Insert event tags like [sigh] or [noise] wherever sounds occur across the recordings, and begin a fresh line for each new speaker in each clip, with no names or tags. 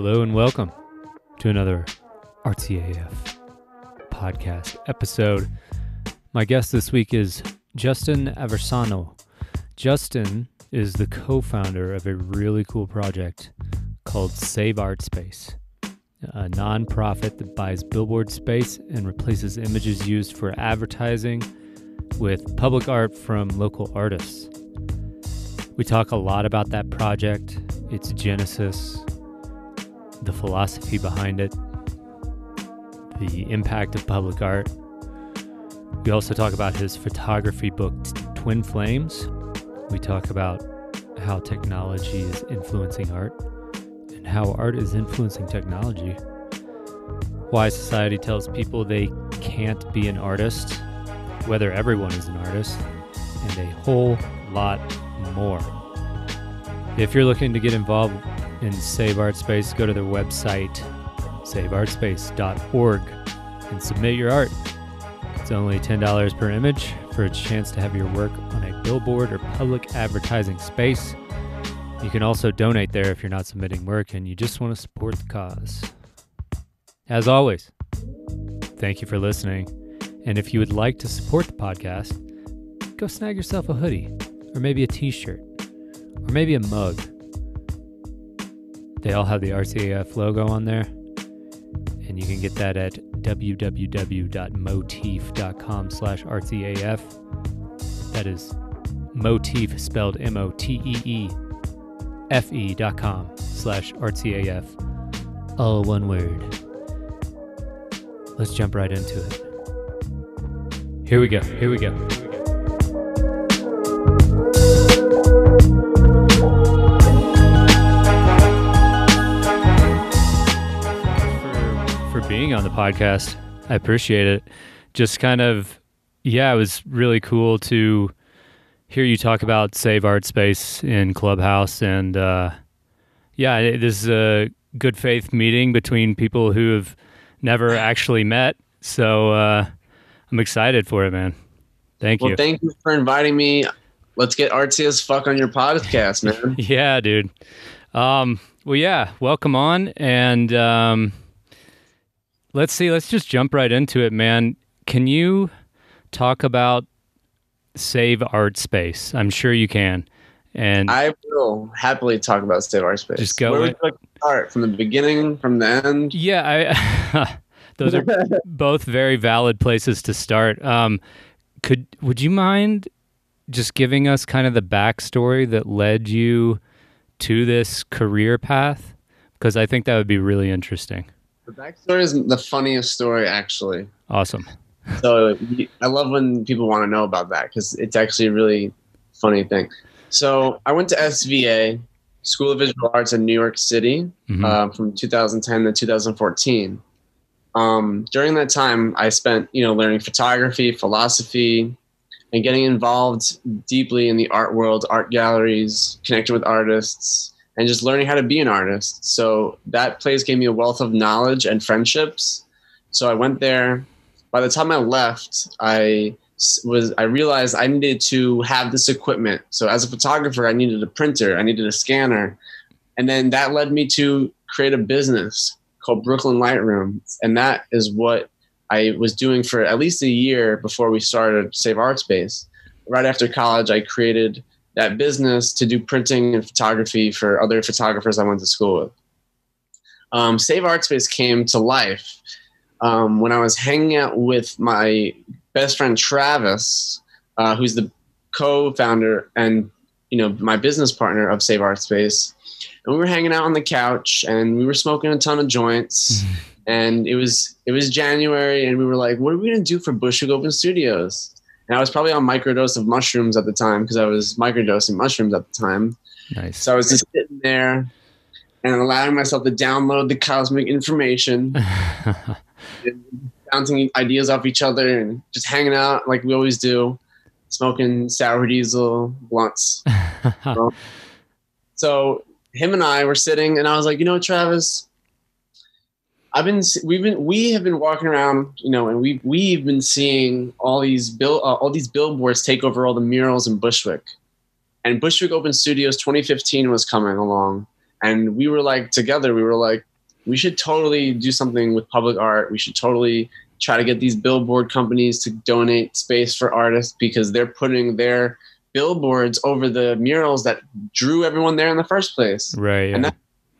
Hello and welcome to another Artsy AF podcast episode. My guest this week is Justin Aversano. Justin is the co founder of a really cool project called Save Art Space, a nonprofit that buys billboard space and replaces images used for advertising with public art from local artists. We talk a lot about that project, its genesis, the philosophy behind it, the impact of public art. We also talk about his photography book, Twin Flames. We talk about how technology is influencing art and how art is influencing technology. Why society tells people they can't be an artist, whether everyone is an artist, and a whole lot more. If you're looking to get involved in Save Art Space, go to their website, saveartspace.org, and submit your art. It's only $10 per image for a chance to have your work on a billboard or public advertising space. You can also donate there if you're not submitting work and you just want to support the cause. As always, thank you for listening. And if you would like to support the podcast, go snag yourself a hoodie, or maybe a t shirt, or maybe a mug. They all have the Artsy AF logo on there, and you can get that at www.moteefe.com slash artsyaf. That is Moteefe spelled M-O-T-E-E F-E dot com slash artsyaf. All one word. Let's jump right into it. Here we go. Here we go. Being on the podcast, I appreciate it. Just kind of, yeah, it was really cool to hear you talk about Save Art Space in Clubhouse. And uh, yeah, this is a good faith meeting between people who have never actually met. So uh, I'm excited for it, man. Thank you.
Well,
you.
thank you for inviting me. Let's get artsy as fuck on your podcast, man. [laughs]
yeah, dude. Um, well, yeah, welcome on. And um, let's see, let's just jump right into it, man. Can you talk about Save Art Space? I'm sure you can. And
I will happily talk about Save Art Space.
Just go
Where would you like to start? From the beginning, from the end?
yeah, I, [laughs] those are [laughs] both very valid places to start. Um, could would you mind just giving us kind of the backstory that led you to this career path? Because I think that would be really interesting.
The backstory is the funniest story, actually.
Awesome.
So I love when people want to know about that because it's actually a really funny thing. So I went to SVA, School of Visual Arts in New York City,
Mhm.
uh, from 2010 to 2014. Um, during that time, I spent, you know, learning photography, philosophy, and getting involved deeply in the art world, art galleries, connecting with artists, and just learning how to be an artist. So that place gave me a wealth of knowledge and friendships. So I went there. By the time I left, I was I realized I needed to have this equipment. So as a photographer, I needed a printer, I needed a scanner, and then that led me to create a business called Brooklyn Lightroom, and that is what I was doing for at least a year before we started Save Art Space. Right after college, I created that business to do printing and photography for other photographers I went to school with. Um, Save Art Space came to life um, when I was hanging out with my best friend Travis, uh, who's the co-founder and you know my business partner of Save Art Space, and we were hanging out on the couch and we were smoking a ton of joints. and it was it was January, and we were like, "What are we gonna do for Bushwick Open Studios?" And I was probably on microdose of mushrooms at the time because I was microdosing mushrooms at the time.
Nice.
So I was just sitting there and allowing myself to download the cosmic information, [laughs] bouncing ideas off each other, and just hanging out like we always do, smoking sour diesel blunts. [laughs] So him and I were sitting, and I was like, you know, what, Travis, I've been we've been we have been walking around, you know, and we we've been seeing all these bill uh, all these billboards take over all the murals in Bushwick, and Bushwick Open Studios 2015 was coming along, and we were like together. We were like, we should totally do something with public art. We should totally try to get these billboard companies to donate space for artists because they're putting their billboards over the murals that drew everyone there in the first place.
Right. Yeah.
And that,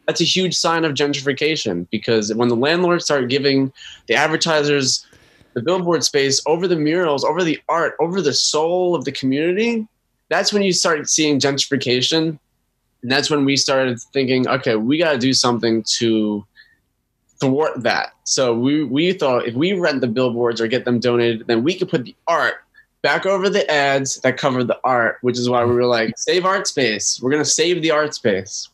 that's a huge sign of gentrification because when the landlords start giving the advertisers the billboard space over the murals, over the art, over the soul of the community, that's when you start seeing gentrification. And that's when we started thinking, okay, we got to do something to thwart that. So we, we thought if we rent the billboards or get them donated, then we could put the art back over the ads that cover the art, which is why we were like, save art space. We're going to save the art space.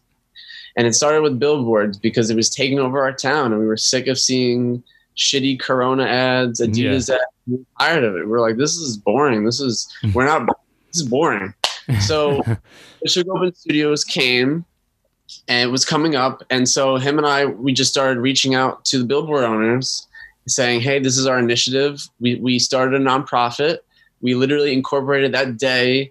And it started with billboards because it was taking over our town and we were sick of seeing shitty Corona ads, Adidas yeah. ads. We were tired of it. We we're like, this is boring. This is, we're not, this is boring. So [laughs] Bushwick Open Studios came and it was coming up. And so him and I, we just started reaching out to the billboard owners saying, hey, this is our initiative. We, we started a nonprofit we literally incorporated that day.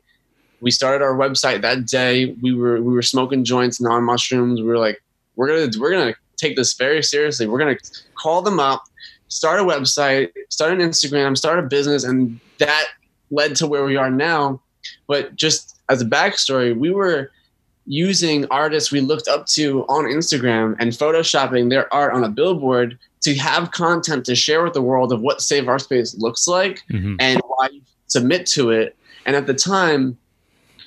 We started our website that day. We were we were smoking joints, non mushrooms. We were like, we're gonna we're gonna take this very seriously. We're gonna call them up, start a website, start an Instagram, start a business, and that led to where we are now. But just as a backstory, we were using artists we looked up to on Instagram and photoshopping their art on a billboard to have content to share with the world of what Save Art Space looks like mm-hmm. and why you submit to it. And at the time,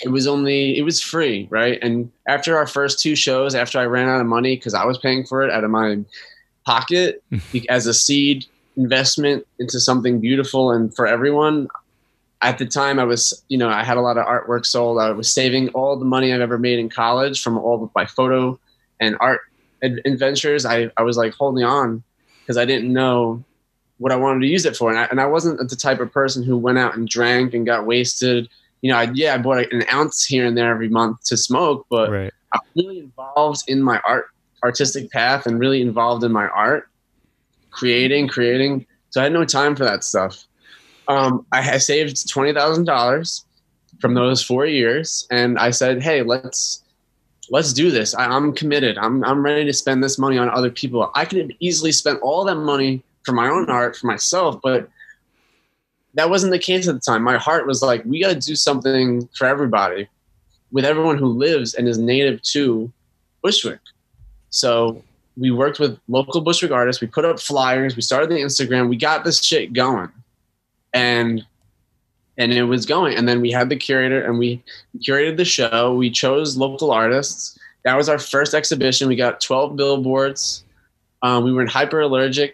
it was only it was free, right? And after our first two shows, after I ran out of money because I was paying for it out of my pocket [laughs] as a seed investment into something beautiful and for everyone. At the time, I was, you know, I had a lot of artwork sold. I was saving all the money I've ever made in college from all of my photo and art adventures. I, I was like holding on because I didn't know what I wanted to use it for. And I, and I wasn't the type of person who went out and drank and got wasted. You know, I, yeah, I bought an ounce here and there every month to smoke, but right. I'm really involved in my art, artistic path and really involved in my art, creating, creating. So I had no time for that stuff. Um, I had saved $20,000 from those four years. And I said, Hey, let's, let's do this. I, am committed. I'm, I'm ready to spend this money on other people. I could have easily spent all that money for my own art for myself but that wasn't the case at the time. My heart was like we got to do something for everybody with everyone who lives and is native to bushwick. So we worked with local bushwick artists we put up flyers we started the instagram we got this shit going. And and it was going. And then we had the curator and we curated the show. We chose local artists. That was our first exhibition. We got 12 billboards. Um, we were in Hyperallergic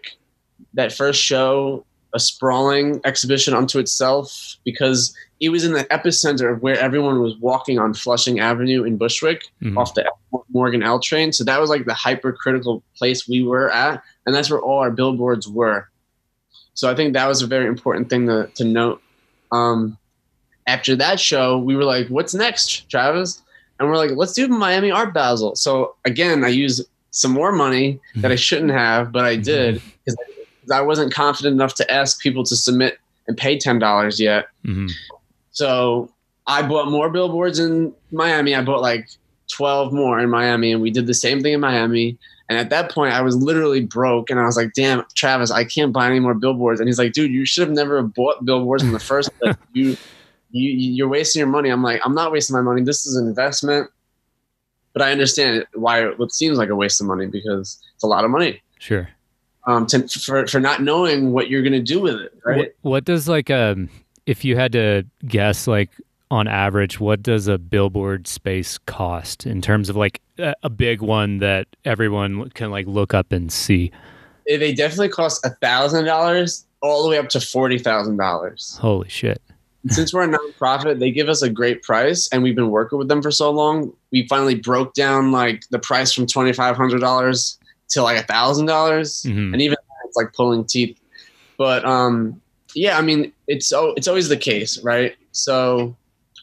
that first show a sprawling exhibition unto itself because it was in the epicenter of where everyone was walking on Flushing Avenue in Bushwick mm-hmm. off the Morgan L train. So that was like the hypercritical place we were at, and that's where all our billboards were. So I think that was a very important thing to, to note. Um, after that show, we were like, "What's next, Travis?" And we're like, "Let's do Miami Art Basel." So again, I used some more money mm-hmm. that I shouldn't have, but I did because mm-hmm. I wasn't confident enough to ask people to submit and pay ten dollars yet. Mm-hmm. So I bought more billboards in Miami. I bought like twelve more in Miami, and we did the same thing in Miami. And at that point, I was literally broke, and I was like, "Damn, Travis, I can't buy any more billboards." And he's like, "Dude, you should have never bought billboards in the first place. [laughs] you, you, you're wasting your money." I'm like, "I'm not wasting my money. This is an investment." But I understand why it seems like a waste of money because it's a lot of money.
Sure
um, to, for for not knowing what you're going to do with it. Right?
What, what does like um, if you had to guess like on average, what does a billboard space cost in terms of like a, a big one that everyone can like look up and see?
They definitely cost a thousand dollars all the way up to forty thousand dollars.
Holy shit!
Since we're a nonprofit, they give us a great price, and we've been working with them for so long. We finally broke down like the price from twenty five hundred dollars to like a thousand dollars, mm-hmm. and even it's like pulling teeth. But um, yeah, I mean, it's it's always the case, right? So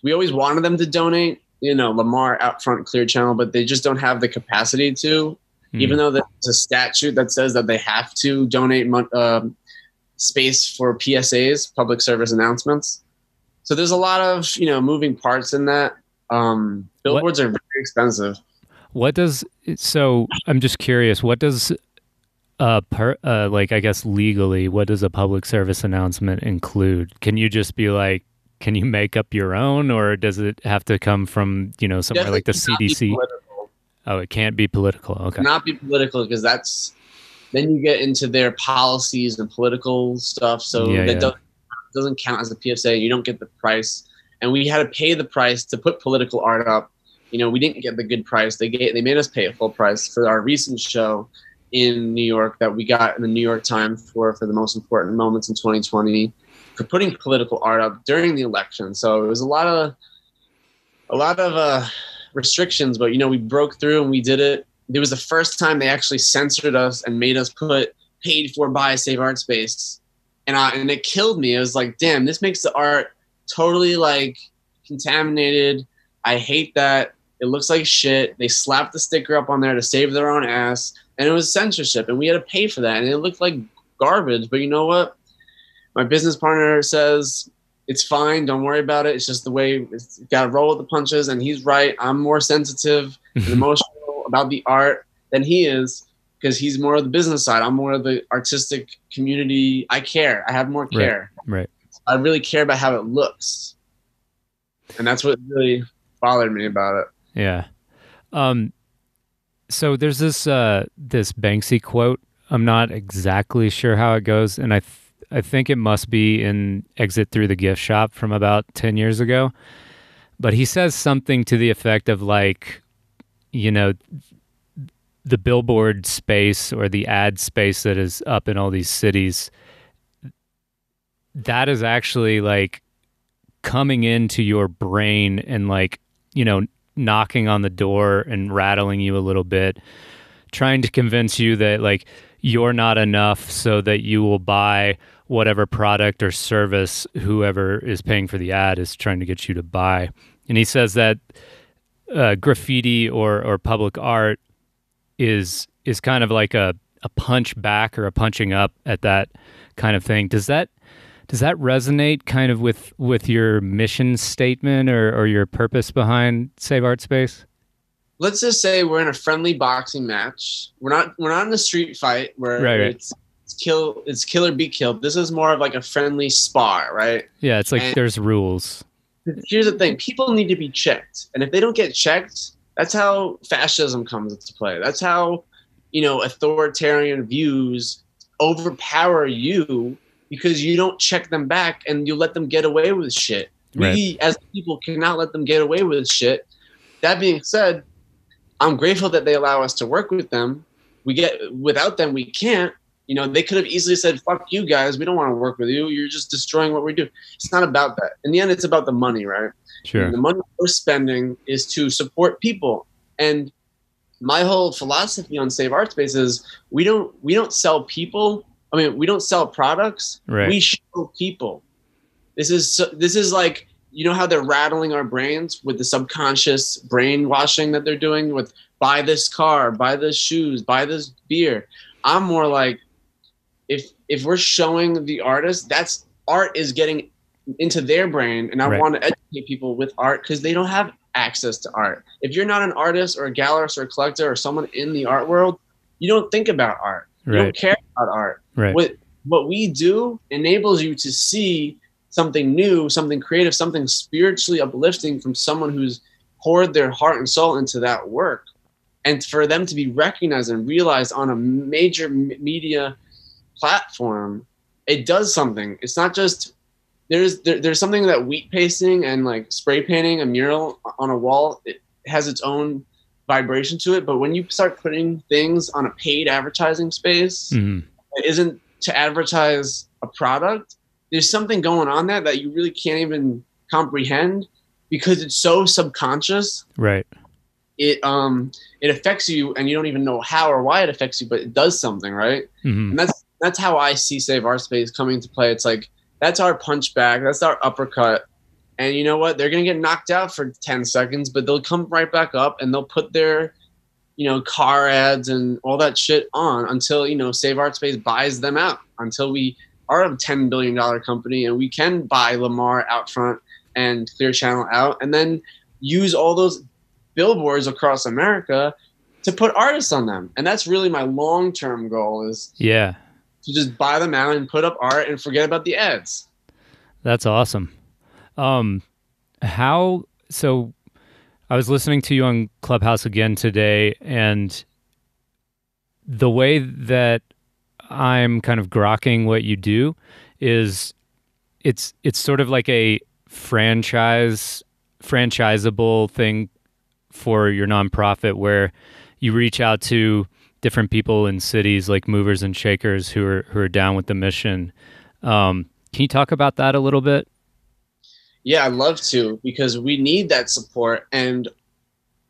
we always wanted them to donate, you know, Lamar Outfront Clear Channel, but they just don't have the capacity to. Mm-hmm. Even though there's a statute that says that they have to donate uh, space for PSAs, public service announcements. So there's a lot of you know moving parts in that. Um, billboards what? are very expensive.
What does so? I'm just curious. What does uh, per, uh, like I guess legally, what does a public service announcement include? Can you just be like, can you make up your own, or does it have to come from you know somewhere like the CDC? Oh, it can't be political. Okay,
not be political because that's then you get into their policies and political stuff. So yeah, that yeah. Doesn't, doesn't count as a PSA. You don't get the price, and we had to pay the price to put political art up. You know, we didn't get the good price. They they made us pay a full price for our recent show in New York that we got in the New York Times for for the most important moments in 2020 for putting political art up during the election. So it was a lot of a lot of uh, restrictions, but you know we broke through and we did it. It was the first time they actually censored us and made us put paid for by Save Art Space, and I, and it killed me. It was like, damn, this makes the art totally like contaminated. I hate that. It looks like shit. They slapped the sticker up on there to save their own ass and it was censorship, and we had to pay for that, and it looked like garbage. But you know what? My business partner says it's fine. Don't worry about it. It's just the way it's got to roll with the punches. And he's right. I'm more sensitive and [laughs] emotional about the art than he is because he's more of the business side. I'm more of the artistic community. I care. I have more care.
Right. right.
I really care about how it looks, and that's what really bothered me about it.
Yeah. Um, so there's this uh, this Banksy quote. I'm not exactly sure how it goes, and I th- I think it must be in Exit Through the Gift Shop from about ten years ago. But he says something to the effect of like, you know, the billboard space or the ad space that is up in all these cities. That is actually like coming into your brain and like you know knocking on the door and rattling you a little bit, trying to convince you that like you're not enough so that you will buy whatever product or service whoever is paying for the ad is trying to get you to buy. And he says that uh, graffiti or or public art is is kind of like a a punch back or a punching up at that kind of thing. Does that does that resonate kind of with with your mission statement or, or your purpose behind Save Art Space?
Let's just say we're in a friendly boxing match. We're not we're not in a street fight where right, right. it's it's kill it's kill or be killed. This is more of like a friendly spar, right?
Yeah, it's like and there's rules.
Here's the thing: people need to be checked, and if they don't get checked, that's how fascism comes into play. That's how you know authoritarian views overpower you because you don't check them back and you let them get away with shit. Right. We as people cannot let them get away with shit. That being said, I'm grateful that they allow us to work with them. We get without them we can't. You know, they could have easily said, "Fuck you guys, we don't want to work with you. You're just destroying what we do." It's not about that. In the end, it's about the money, right?
Sure.
And the money we're spending is to support people. And my whole philosophy on Save Art Space is we don't we don't sell people I mean, we don't sell products.
Right.
We show people. This is this is like you know how they're rattling our brains with the subconscious brainwashing that they're doing with buy this car, buy this shoes, buy this beer. I'm more like if if we're showing the artist, that's art is getting into their brain, and I right. want to educate people with art because they don't have access to art. If you're not an artist or a gallerist or a collector or someone in the art world, you don't think about art. You right. don't care about art.
Right.
What what we do enables you to see something new, something creative, something spiritually uplifting from someone who's poured their heart and soul into that work. And for them to be recognized and realized on a major media platform, it does something. It's not just there's there, there's something that wheat pasting and like spray painting a mural on a wall. It has its own vibration to it. But when you start putting things on a paid advertising space, mm-hmm. It isn't to advertise a product. There's something going on there that you really can't even comprehend because it's so subconscious.
Right.
It um it affects you and you don't even know how or why it affects you, but it does something, right? Mm-hmm. And that's that's how I see Save Art Space coming to play. It's like that's our punch back, that's our uppercut and you know what? They're going to get knocked out for 10 seconds, but they'll come right back up and they'll put their, you know, car ads and all that shit on until, you know, Save Art Space buys them out until we are a $10 billion company and we can buy Lamar Outfront and Clear Channel out and then use all those billboards across America to put artists on them. And that's really my long term goal is
Yeah.
to just buy them out and put up art and forget about the ads.
That's awesome. Um, how so? I was listening to you on Clubhouse again today, and the way that I'm kind of grokking what you do is it's it's sort of like a franchise franchisable thing for your nonprofit where you reach out to different people in cities like movers and shakers who are who are down with the mission. Um, can you talk about that a little bit?
Yeah, I'd love to because we need that support. And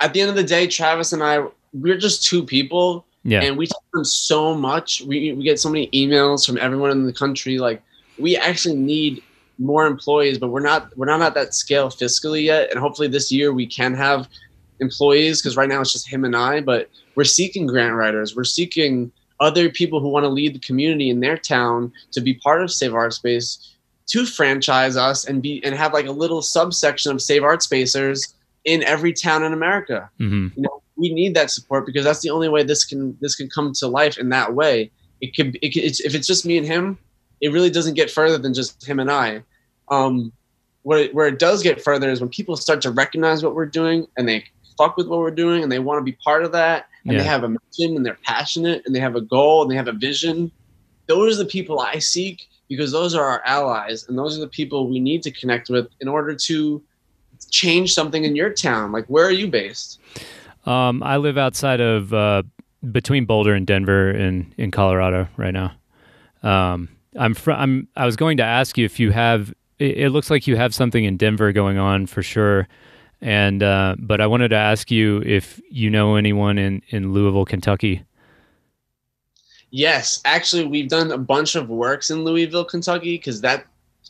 at the end of the day, Travis and I, we're just two people
Yeah.
and we talk to them so much. We, we get so many emails from everyone in the country. Like we actually need more employees, but we're not we're not at that scale fiscally yet. And hopefully this year we can have employees because right now it's just him and I. But we're seeking grant writers. We're seeking other people who want to lead the community in their town to be part of Save Art Space to franchise us and be and have like a little subsection of Save Art Spacers in every town in America
hmm
you know, we need that support because that's the only way this can this can come to life in that way. It could, it could it's, if it's just me and him, it really doesn't get further than just him and I. Um, where it, where it does get further is when people start to recognize what we're doing and they fuck with what we're doing and they want to be part of that and
Yeah.
they have a mission and they're passionate and they have a goal and they have a vision. Those are the people I seek because those are our allies and those are the people we need to connect with in order to change something in your town. Like, where are you based?
Um, I live outside of uh, between Boulder and Denver in in Colorado right now. Um, I'm fr- I'm I was going to ask you if you have. It, it looks like you have something in Denver going on for sure, and uh, but I wanted to ask you if you know anyone in in Louisville, Kentucky.
Yes, actually, we've done a bunch of works in Louisville, Kentucky, because that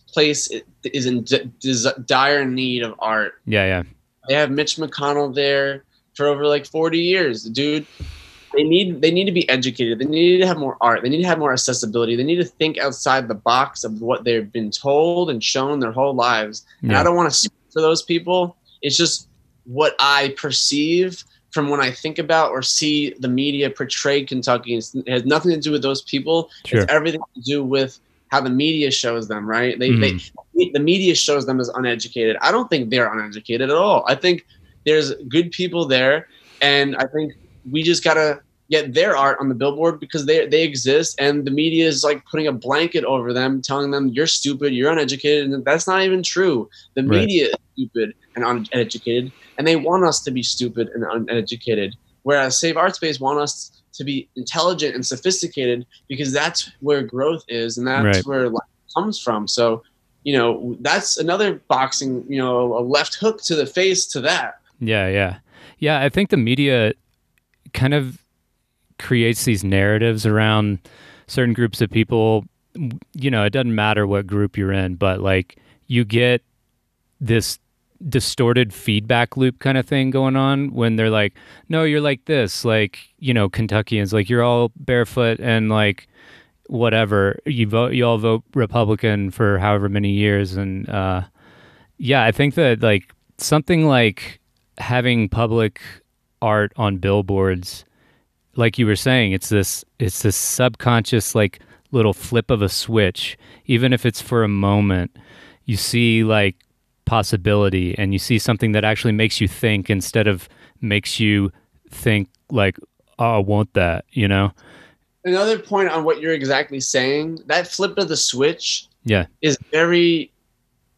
place is in d- dis- dire need of art.
Yeah, yeah,
They have Mitch McConnell there for over like 40 years, dude. They need they need to be educated. They need to have more art. They need to have more accessibility. They need to think outside the box of what they've been told and shown their whole lives. And I don't want to speak for those people. It's just what I perceive from when I think about or see the media portray Kentucky. It's, it has nothing to do with those people.
Sure.
It's everything to do with how the media shows them, right? They, they mm-hmm. the media shows them as uneducated. I don't think they're uneducated at all. I think there's good people there, and I think we just gotta get their art on the billboard because they they exist, and the media is like putting a blanket over them, telling them you're stupid, you're uneducated, and that's not even true. The
Right.
media is stupid and uneducated, and they want us to be stupid and uneducated. Whereas Save Art Space want us to be intelligent and sophisticated because that's where growth is, and that's
Right.
where life comes from. So you know that's another boxing you know a left hook to the face to that
Yeah, yeah. Yeah, I think the media kind of creates these narratives around certain groups of people. You know, it doesn't matter what group you're in, but like you get this distorted feedback loop kind of thing going on when they're like, no, you're like this, like, you know, Kentuckians, like you're all barefoot and like whatever. You vote, you all vote Republican for however many years. And, uh, yeah, I think that like something like having public art on billboards like you were saying it's this it's this subconscious like little flip of a switch even if it's for a moment you see like possibility and you see something that actually makes you think instead of makes you think like oh I want that you know
another point on what you're exactly saying that flip of the switch
Yeah.
is very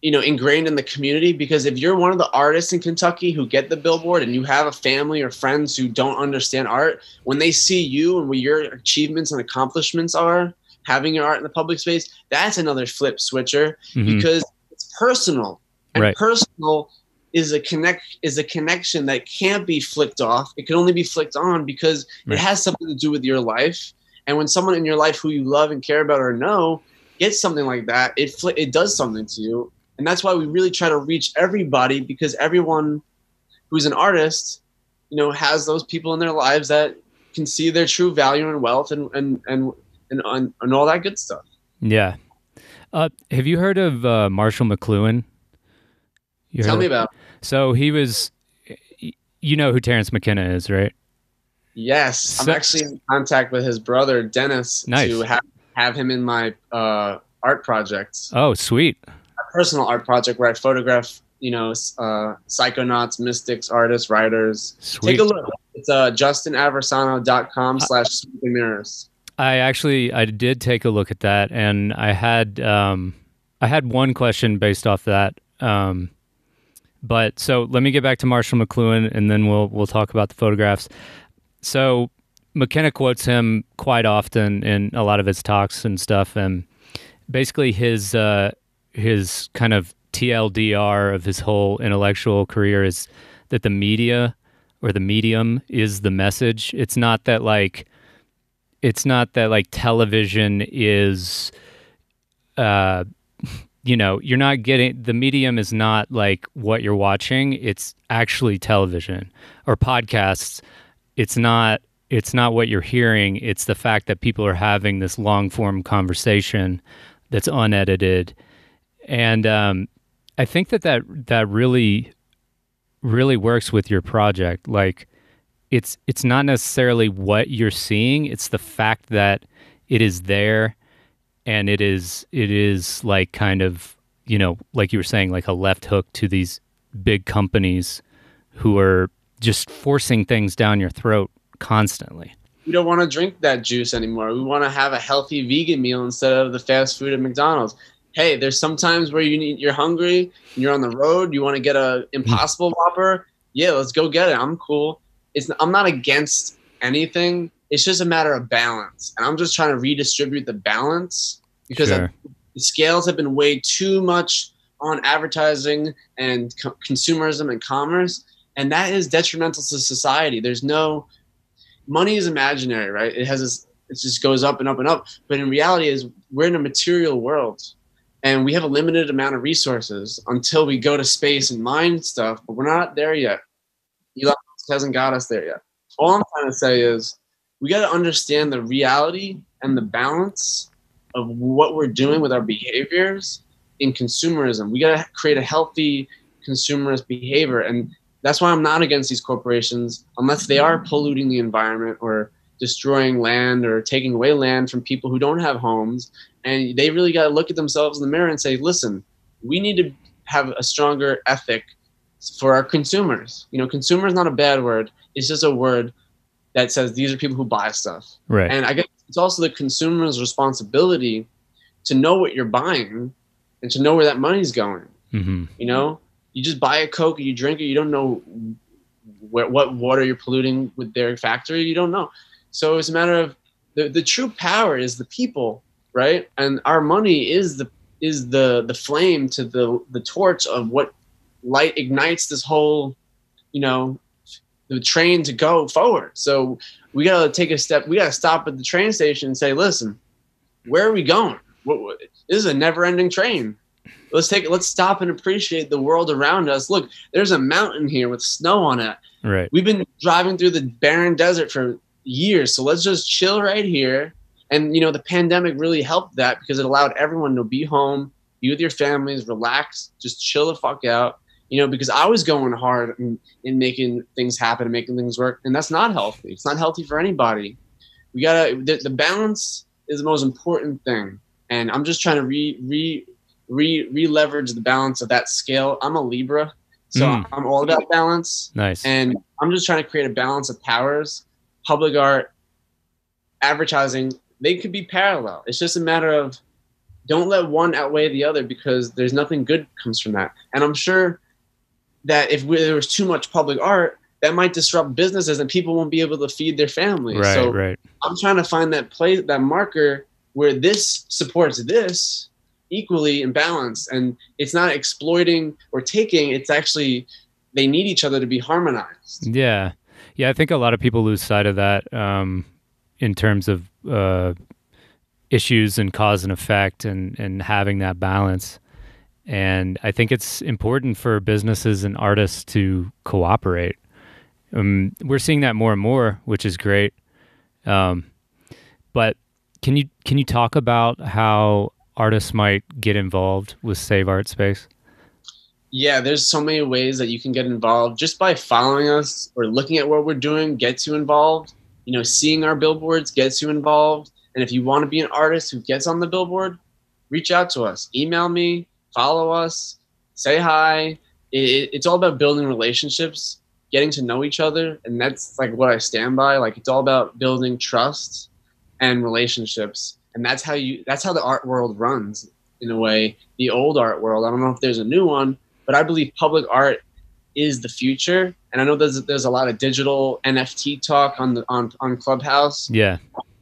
you know ingrained in the community because if you're one of the artists in kentucky who get the billboard and you have a family or friends who don't understand art when they see you and what your achievements and accomplishments are having your art in the public space that's another flip switcher
Mhm.
because it's personal and
Right.
personal is a connect is a connection that can't be flicked off. It can only be flicked on because
Right.
it has something to do with your life. And when someone in your life who you love and care about or know gets something like that it fl- it does something to you. And that's why we really try to reach everybody because everyone who's an artist you know has those people in their lives that can see their true value and wealth and and and and, and, and all that good stuff.
Yeah. Uh, have you heard of uh, marshall mcluhan you
tell me about
So he was, you know who Terence McKenna is, right?
Yes,
So-
I'm actually in contact with his brother Dennis
Nice.
to have have him in my uh, art project,
Oh, sweet.
a personal art project where I photograph, you know, uh, psychonauts, mystics, artists, writers.
Sweet.
Take a look. It's uh, justinaversano.com slash mirrors.
I actually I did take a look at that, and I had um, I had one question based off that. Um, but so let me get back to Marshall McLuhan, and then we'll we'll talk about the photographs. So McKenna quotes him quite often in a lot of his talks and stuff, and basically his uh, his kind of TLDR of his whole intellectual career is that the media or the medium is the message. It's not that like it's not that like television is uh [laughs] you know you're not getting the medium is not like what you're watching. It's actually television or podcasts. It's not it's not what you're hearing. It's the fact that people are having this long form conversation that's unedited. And um i think that that that really really works with your project. Like it's it's not necessarily what you're seeing. It's the fact that it is there and it is it is like kind of you know like you were saying like a left hook to these big companies who are just forcing things down your throat constantly
We don't want to drink that juice anymore. We want to have a healthy vegan meal instead of the fast food at McDonald's. Hey, there's sometimes where you need you're hungry and you're on the road. You want to get a Impossible hmm. Whopper. Yeah, let's go get it. I'm cool. It's I'm not against anything. It's just a matter of balance, and I'm just trying to redistribute the balance because
Sure.
the scales have been way too much on advertising and co- consumerism and commerce, and that is detrimental to society. There's no money is imaginary, right? It has this, it just goes up and up and up. But in reality, is we're in a material world, and we have a limited amount of resources until we go to space and mine stuff. But we're not there yet. Elon Musk hasn't got us there yet. All I'm trying to say is we got to understand the reality and the balance of what we're doing with our behaviors in consumerism. We got to create a healthy consumerist behavior, and that's why I'm not against these corporations unless they are polluting the environment or destroying land or taking away land from people who don't have homes. And they really got to look at themselves in the mirror and say, listen, we need to have a stronger ethic for our consumers. You know, consumer is not a bad word. It's just a word that says these are people who buy stuff.
right
And I guess it's also the consumer's responsibility to know what you're buying and to know where that money's going.
hmm
You know, you just buy a Coke, you drink it, you don't know where, what water you're polluting with their factory. You don't know. So it's a matter of the, the true power is the people, right? And our money is the is the the flame to the the torch of what light ignites this whole, you know, the train to go forward. So we gotta take a step. We gotta stop at the train station and say, listen, where are we going? This is a never-ending train let's take let's stop and appreciate the world around us look there's a mountain here with snow on it
right
we've been driving through the barren desert for years so let's just chill right here and you know the pandemic really helped that because it allowed everyone to be home be with your families relax just chill the fuck out you know because i was going hard in, in making things happen and making things work and that's not healthy it's not healthy for anybody we gotta the, the balance is the most important thing and i'm just trying to re re re re leverage the balance of that scale i'm a libra so
Mm.
i'm all about balance
nice
and I'm just trying to create a balance of powers. Public art, advertising, they could be parallel. It's just a matter of don't let one outweigh the other because there's nothing good comes from that. And I'm sure that if we, there was too much public art, that might disrupt businesses and people won't be able to feed their families.
right
so
right
I'm trying to find that place, that marker where this supports this equally in balance. And it's not exploiting or taking, it's actually, they need each other to be harmonized.
Yeah, yeah. I think a lot of people lose sight of that um, in terms of uh, issues and cause and effect, and and having that balance. And I think it's important for businesses and artists to cooperate. Um, we're seeing that more and more, which is great. Um, but can you can you talk about how artists might get involved with Save Art Space?
yeah, there's so many ways that you can get involved just by following us or looking at what we're doing, gets you involved. You know, seeing our billboards gets you involved. And if you want to be an artist who gets on the billboard, reach out to us. Email me, follow us, say hi. It, it's all about building relationships, getting to know each other. And that's like what I stand by. Like, it's all about building trust and relationships. And that's how you, that's how the art world runs in a way. The old art world, I don't know if there's a new one, but I believe public art is the future. And I know there's there's a lot of digital NFT talk on the on on Clubhouse.
Yeah,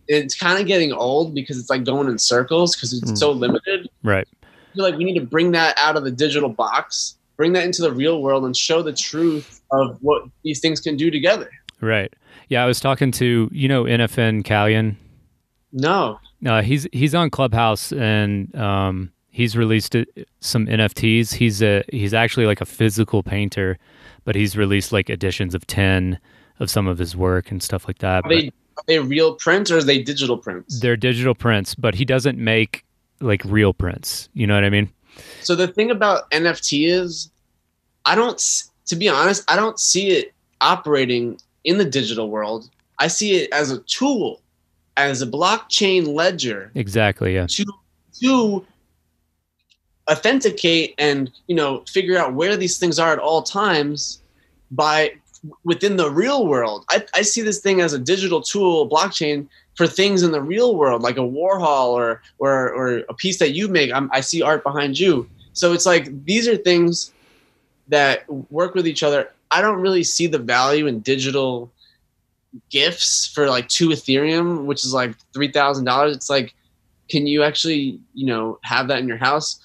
it's kind of getting old because it's like going in circles because it's
Mm.
so limited.
right.
I feel like we need to bring that out of the digital box, bring that into the real world, and show the truth of what these things can do together.
Right. Yeah, I was talking to you know NFN Callion.
No,
Uh, he's he's on Clubhouse and um, he's released uh, some NFTs. He's a he's actually like a physical painter, but he's released like editions of ten of some of his work and stuff like that.
are they are they real prints or are they digital prints?
They're digital prints, but he doesn't make like real prints. You know what I mean?
So the thing about NFT is, I don't, to be honest, I don't see it operating in the digital world. I see it as a tool, as a blockchain ledger
Exactly. Yeah.
to to authenticate and you know figure out where these things are at all times by within the real world. I, I see this thing as a digital tool, blockchain for things in the real world, like a Warhol or or, or a piece that you make. I'm, I see art behind you. So it's like these are things that work with each other. I don't really see the value in digital gifts for like two Ethereum, which is like three thousand dollars. It's like, can you actually, you know, have that in your house?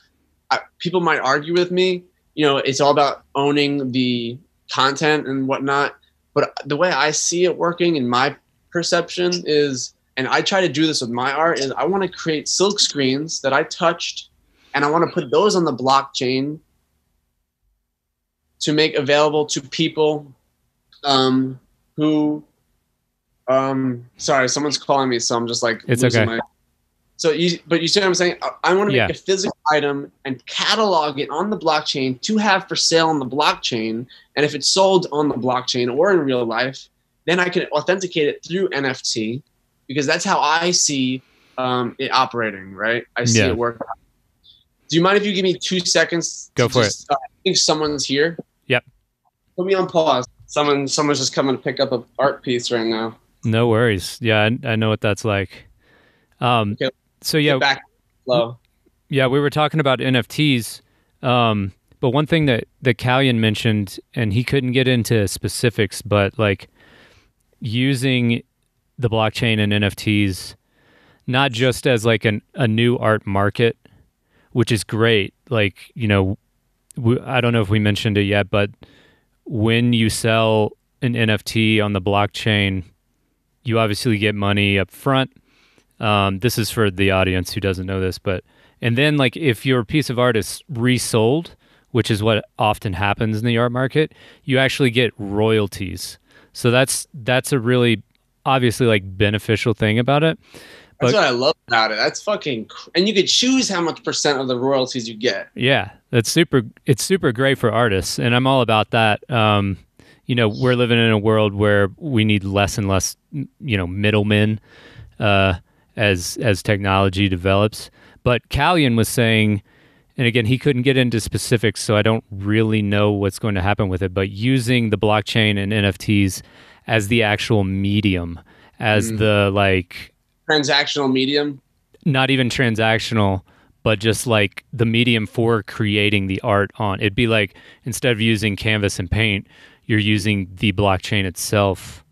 I, people might argue with me. You know, it's all about owning the content and whatnot. But the way I see it working in my perception is, and I try to do this with my art, is I want to create silk screens that I touched, and I want to put those on the blockchain to make available to people um, who. Um, sorry, someone's calling me, so I'm just like
It's okay.
my- so you, but you see what I'm saying? I, I want to make
Yeah.
a physical item and catalog it on the blockchain to have for sale on the blockchain. And if it's sold on the blockchain or in real life, then I can authenticate it through NFT because that's how I see um, it operating. Right? I see
Yeah.
it work. Do you mind if you give me two seconds?
Go for
just, uh, I think someone's here.
Yep.
Put me on pause. Someone, someone's just coming to pick up an art piece right now.
No worries. Yeah, I, I know what that's like. Um,
Okay.
So yeah,
back low.
Yeah, we were talking about NFTs, um, but one thing that that Callion mentioned, and he couldn't get into specifics, but like using the blockchain and NFTs, not just as like an, a new art market, which is great. Like you know, we, I don't know if we mentioned it yet, but when you sell an NFT on the blockchain, you obviously get money up front. Um, this is for the audience who doesn't know this, but and then like if your piece of art is resold, which is what often happens in the art market, you actually get royalties. So that's that's a really obviously like beneficial thing about it.
That's what I love about it. That's fucking, cr- and you could choose how much percent of the royalties you get.
Yeah, that's super. It's super great for artists, and I'm all about that. Um, you know, we're living in a world where we need less and less, you know, middlemen uh, as as technology develops. But Callion was saying, and again, he couldn't get into specifics, so I don't really know what's going to happen with it. But using the blockchain and NFTs as the actual medium, as
Mm.
the like
Transactional medium.
not even transactional, but just like the medium for creating the art on. It'd be like instead of using canvas and paint, you're using the blockchain itself.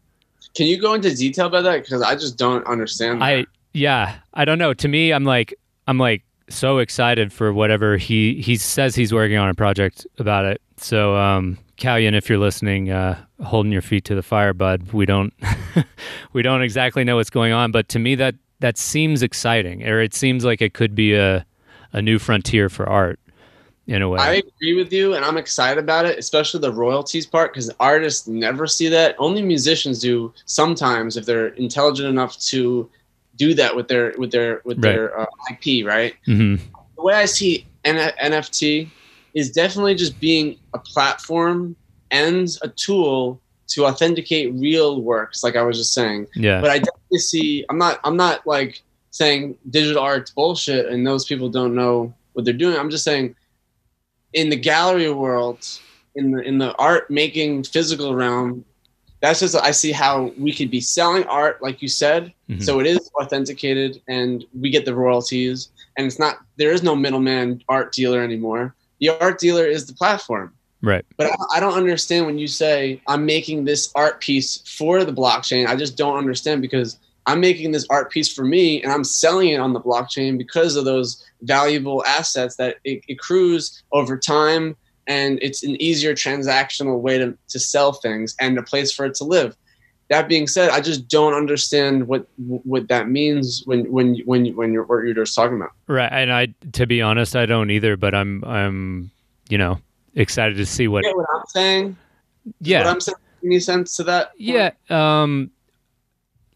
Can you go into detail about that? Because I just don't understand. that.
I yeah, I don't know. To me, I'm like I'm like so excited for whatever he he says he's working on a project about it. So um Callion, if you're listening, uh, holding your feet to the fire, bud. We don't [laughs] we don't exactly know what's going on, but to me that that seems exciting, or it seems like it could be a a new frontier for art in a way.
I agree with you, and I'm excited about it, especially the royalties part, because artists never see that. Only musicians do sometimes if they're intelligent enough to do that with their with their with
Right.
their uh, IP. Right.
hmm
The way I see N- NFT is definitely just being a platform and a tool to authenticate real works, like I was just saying.
Yeah.
But I definitely see. I'm not. I'm not like saying digital art's bullshit and those people don't know what they're doing. I'm just saying, in the gallery world, in the in the art making physical realm, that's just I see how we could be selling art, like you said,
Mhm.
so it is authenticated and we get the royalties, and it's not there is no middleman art dealer anymore. The art dealer is the platform.
right.
But I- I don't understand when you say I'm making this art piece for the blockchain. I just don't understand because I'm making this art piece for me and I'm selling it on the blockchain because of those valuable assets that it accrues over time and it's an easier transactional way to, to sell things and a place for it to live. That being said, I just don't understand what what that means when when when when you're what you're just talking about.
Right. And I to be honest, I don't either, but I'm I'm you know, excited to see what
You what I'm saying?
Yeah.
What I'm saying any sense to that?
Yeah, um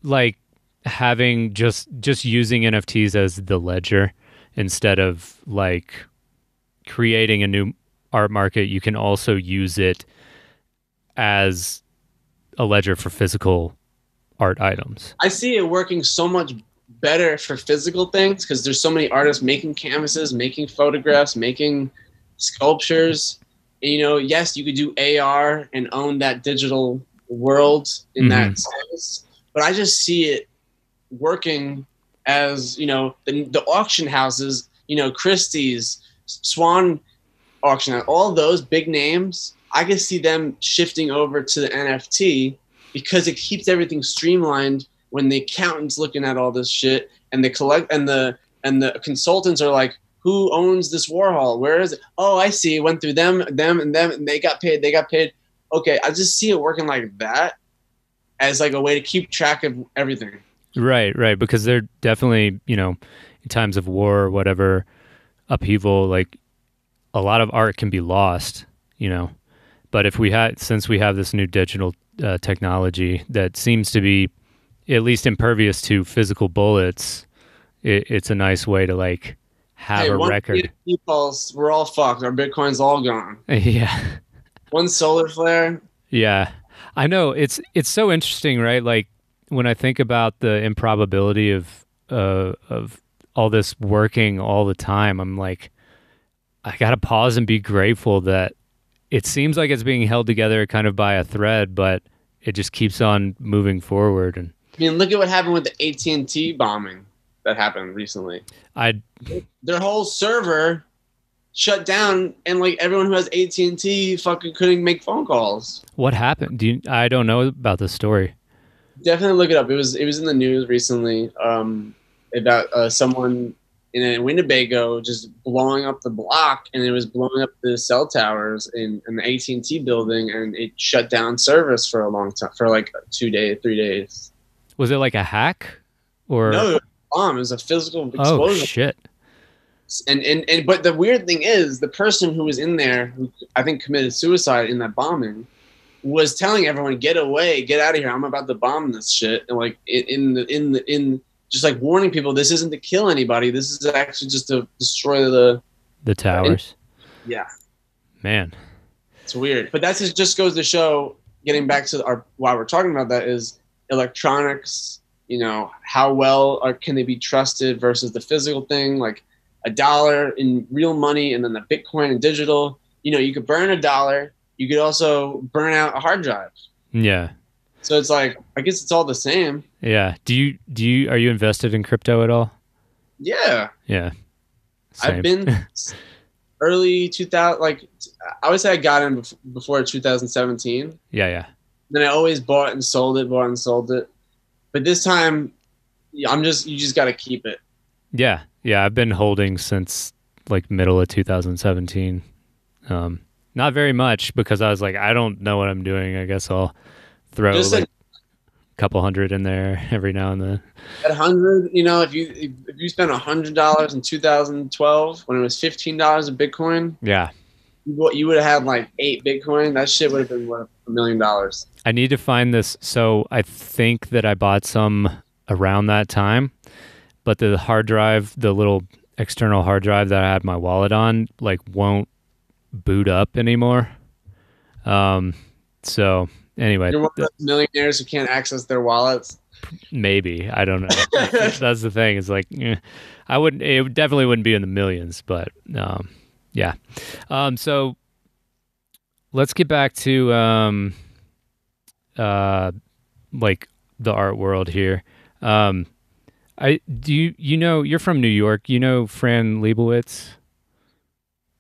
like having just just using NFTs as the ledger instead of like creating a new art market, you can also use it as a ledger for physical art items.
I see it working so much better for physical things because there's so many artists making canvases, making photographs, making sculptures. And, you know, yes, you could do AR and own that digital world in that mm-hmm. sense, but I just see it working as you know the, the auction houses, you know, Christie's, Swann auction, all those big names. I can see them shifting over to the NFT because it keeps everything streamlined when the accountant's looking at all this shit and the collect and the and the consultants are like who owns this warhol? Where is it? Oh i see. It went through them them and them and they got paid they got paid. Okay i just see it working like that as like a way to keep track of everything.
Right, right, because they're definitely, you know, in times of war or whatever upheaval, like a lot of art can be lost, you know. But if we had, since we have this new digital uh, technology that seems to be at least impervious to physical bullets, it, it's a nice way to like have
hey,
a record.
Falls, we're all fucked our bitcoin's all gone [laughs]
yeah,
one solar flare
yeah, I know. It's it's so interesting, right? Like when I think about the improbability of uh, of all this working all the time, I'm like, I gotta pause and be grateful that it seems like it's being held together kind of by a thread, but it just keeps on moving forward. And
i mean look at what happened with the at&t bombing that happened recently
I,
their whole server shut down and like everyone who has AT&T fucking couldn't make phone calls.
what happened? Do you? I don't know about the story.
Definitely look it up. It was it was in the news recently um, about uh, someone in then Winnebago just blowing up the block and it was blowing up the cell towers in, in the AT&T building and it shut down service for a long time for like 2 days, 3 days.
Was it like a hack or?
No, it was a bomb. It was a physical explosion.
oh
explosion.
shit!
and, and and but the weird thing is the person who was in there who i think committed suicide in that bombing was telling everyone get away get out of here i'm about to bomb this shit and like in, in the in the in just like warning people this isn't to kill anybody. This is actually just to destroy the
The towers.
yeah.
Man,
it's weird. But that's just, just goes to show getting back to our why we're talking about that is electronics you know how well are, can they be trusted versus the physical thing like a dollar in real money and then the bitcoin and digital. You know you could burn a dollar. You could also burn out a hard drive.
Yeah,
so it's like i guess it's all the same
yeah. Do you do you are you invested in crypto at all?
yeah
Yeah.
i've been [laughs] early 2000 like i would say i got in before 2017
yeah, yeah.
then I always bought and sold it, bought and sold it. But this time, I'm just you just got to keep it.
Yeah, yeah, I've been holding since like middle of 2017. Um, not very much because I was like, I don't know what I'm doing. I guess I'll throw
Just
like a couple hundred in there [laughs] every now and then.
At hundred, you know, if you if you spent a hundred dollars in 2012 when it was fifteen dollars a Bitcoin,
Yeah,
you you would have had like eight Bitcoin. That shit would have been worth a million dollars.
I need to find this. So I think that I bought some around that time, but the hard drive, the little external hard drive that I had my wallet on, like won't boot up anymore. Um, so anyway,
You're one of those millionaires who can't access their wallets.
maybe I don't know. [laughs] that's, that's the thing. It's like eh, I wouldn't. It definitely wouldn't be in the millions, but um, yeah. Um, so let's get back to um, uh, like the art world here. Um, I do you you know you're from New York. You know Fran Lebowitz.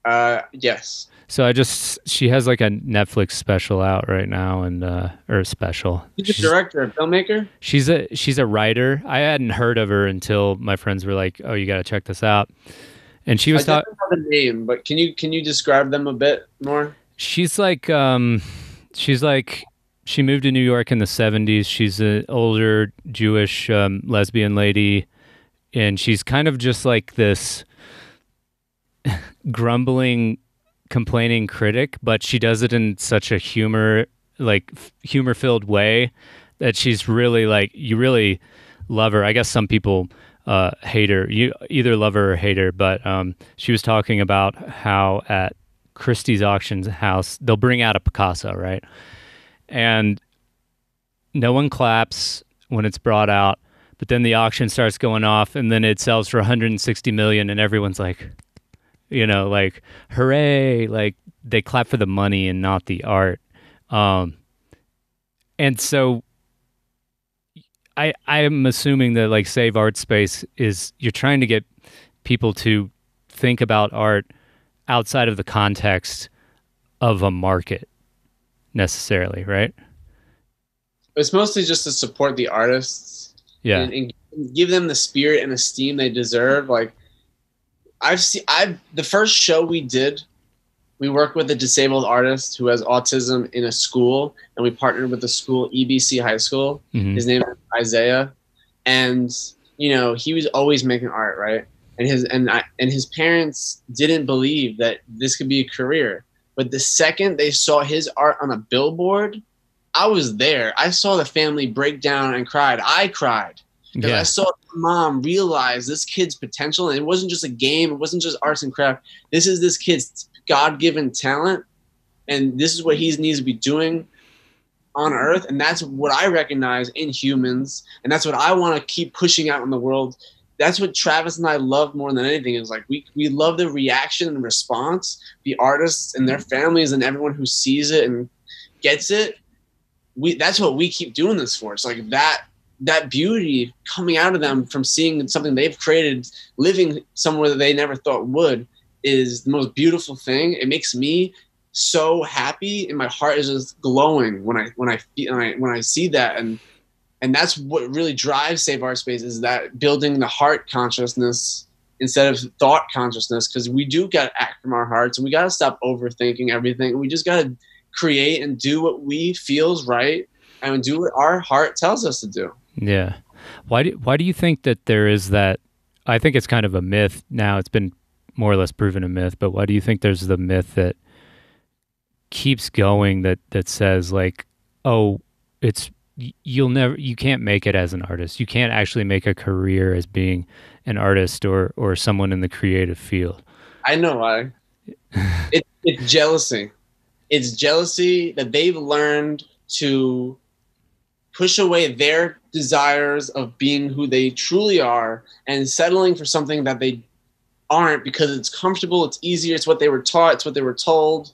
Uh, yes.
So I just she has like a Netflix special out right now, and uh, or special.
She's a director, a filmmaker.
She's a she's a writer. I hadn't heard of her until my friends were like, "Oh, you got to check this out." And she was talking.
the name, but can you can you describe them a bit more?
She's like um, she's like she moved to New York in the '70s. She's an older Jewish um, lesbian lady, and she's kind of just like this [laughs] grumbling, complaining critic, but she does it in such a humor like humor filled way that she's really like you really love her. I guess some people uh, hate her. You either love her or hate her. But um, she was talking about how at Christie's auction house they'll bring out a Picasso, right? And no one claps when it's brought out, but then the auction starts going off, and then it sells for 160 million, and everyone's like, you know, like hooray! Like they clap for the money and not the art. Um, and so I I'm assuming that like Save Art Space is you're trying to get people to think about art outside of the context of a market necessarily, right?
It's mostly just to support the artists
Yeah.
and, and give them the spirit and esteem they deserve. Like I've seen, I've the first show we did, we worked with a disabled artist who has autism in a school, and we partnered with the school EBC High School.
Mhm.
His name is Isaiah, and you know he was always making art, right? And his and I, and his parents didn't believe that this could be a career. But the second they saw his art on a billboard, I was there. I saw the family break down and cried. I cried because I saw mom realize this kid's potential, and it wasn't just a game. It wasn't just arts and craft. This is this kid's God-given talent, and this is what he needs to be doing on Earth, and that's what I recognize in humans, and that's what I want to keep pushing out in the world. That's what Travis and I love more than anything. Is like we we love the reaction and response, the artists and their families, and everyone who sees it and gets it. We that's what we keep doing this for. It's like that that beauty coming out of them from seeing something they've created, living somewhere that they never thought would, is the most beautiful thing. It makes me so happy, and my heart is just glowing when I when I feel when I, when I see that, and and that's what really drives Save Art Space is that building the heart consciousness instead of thought consciousness, because we do got to act from our hearts, and we got to stop overthinking everything. We just got to create and do what we feels right, and do what our heart tells us to do.
Yeah. Why do why do you think that there is that I think it's kind of a myth now. It's been more or less proven a myth, but why do you think there's the myth that keeps going that that says like, "Oh, it's you'll never you can't make it as an artist. You can't actually make a career as being an artist or or someone in the creative field."
I know why. [laughs] it, it's jealousy. It's jealousy that they've learned to push away their desires of being who they truly are and settling for something that they aren't because it's comfortable, it's easier, it's what they were taught, it's what they were told.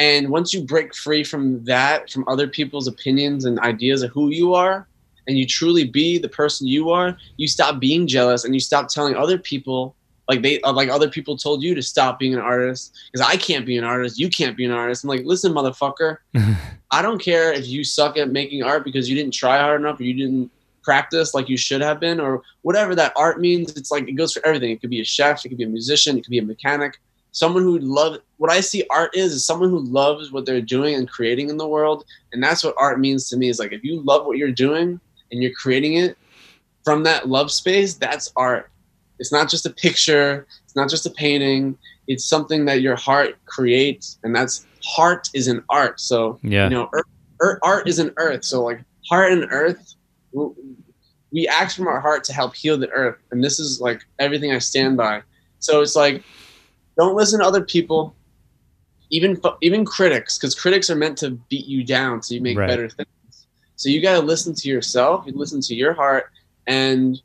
And once you break free from that, from other people's opinions and ideas of who you are, and you truly be the person you are, you stop being jealous and you stop telling other people like they uh, like other people told you to stop being an artist because I can't be an artist, you can't be an artist. I'm like, listen, motherfucker, [laughs] I don't care if you suck at making art because you didn't try hard enough or you didn't practice like you should have been or whatever that art means. It's like it goes for everything. It could be a chef, it could be a musician, it could be a mechanic. Someone who loves what I see art is is someone who loves what they're doing and creating in the world. And that's what art means to me is like if you love what you're doing and you're creating it from that love space, that's art. It's not just a picture, it's not just a painting, it's something that your heart creates and that's heart is an art. So
Yeah.
you know earth, earth, art is an earth so like heart and earth we act from our heart to help heal the earth and this is like everything i stand by so it's like don't listen to other people even even critics because critics are meant to beat you down so you make
Right.
better things so you got to listen to yourself you listen to your heart and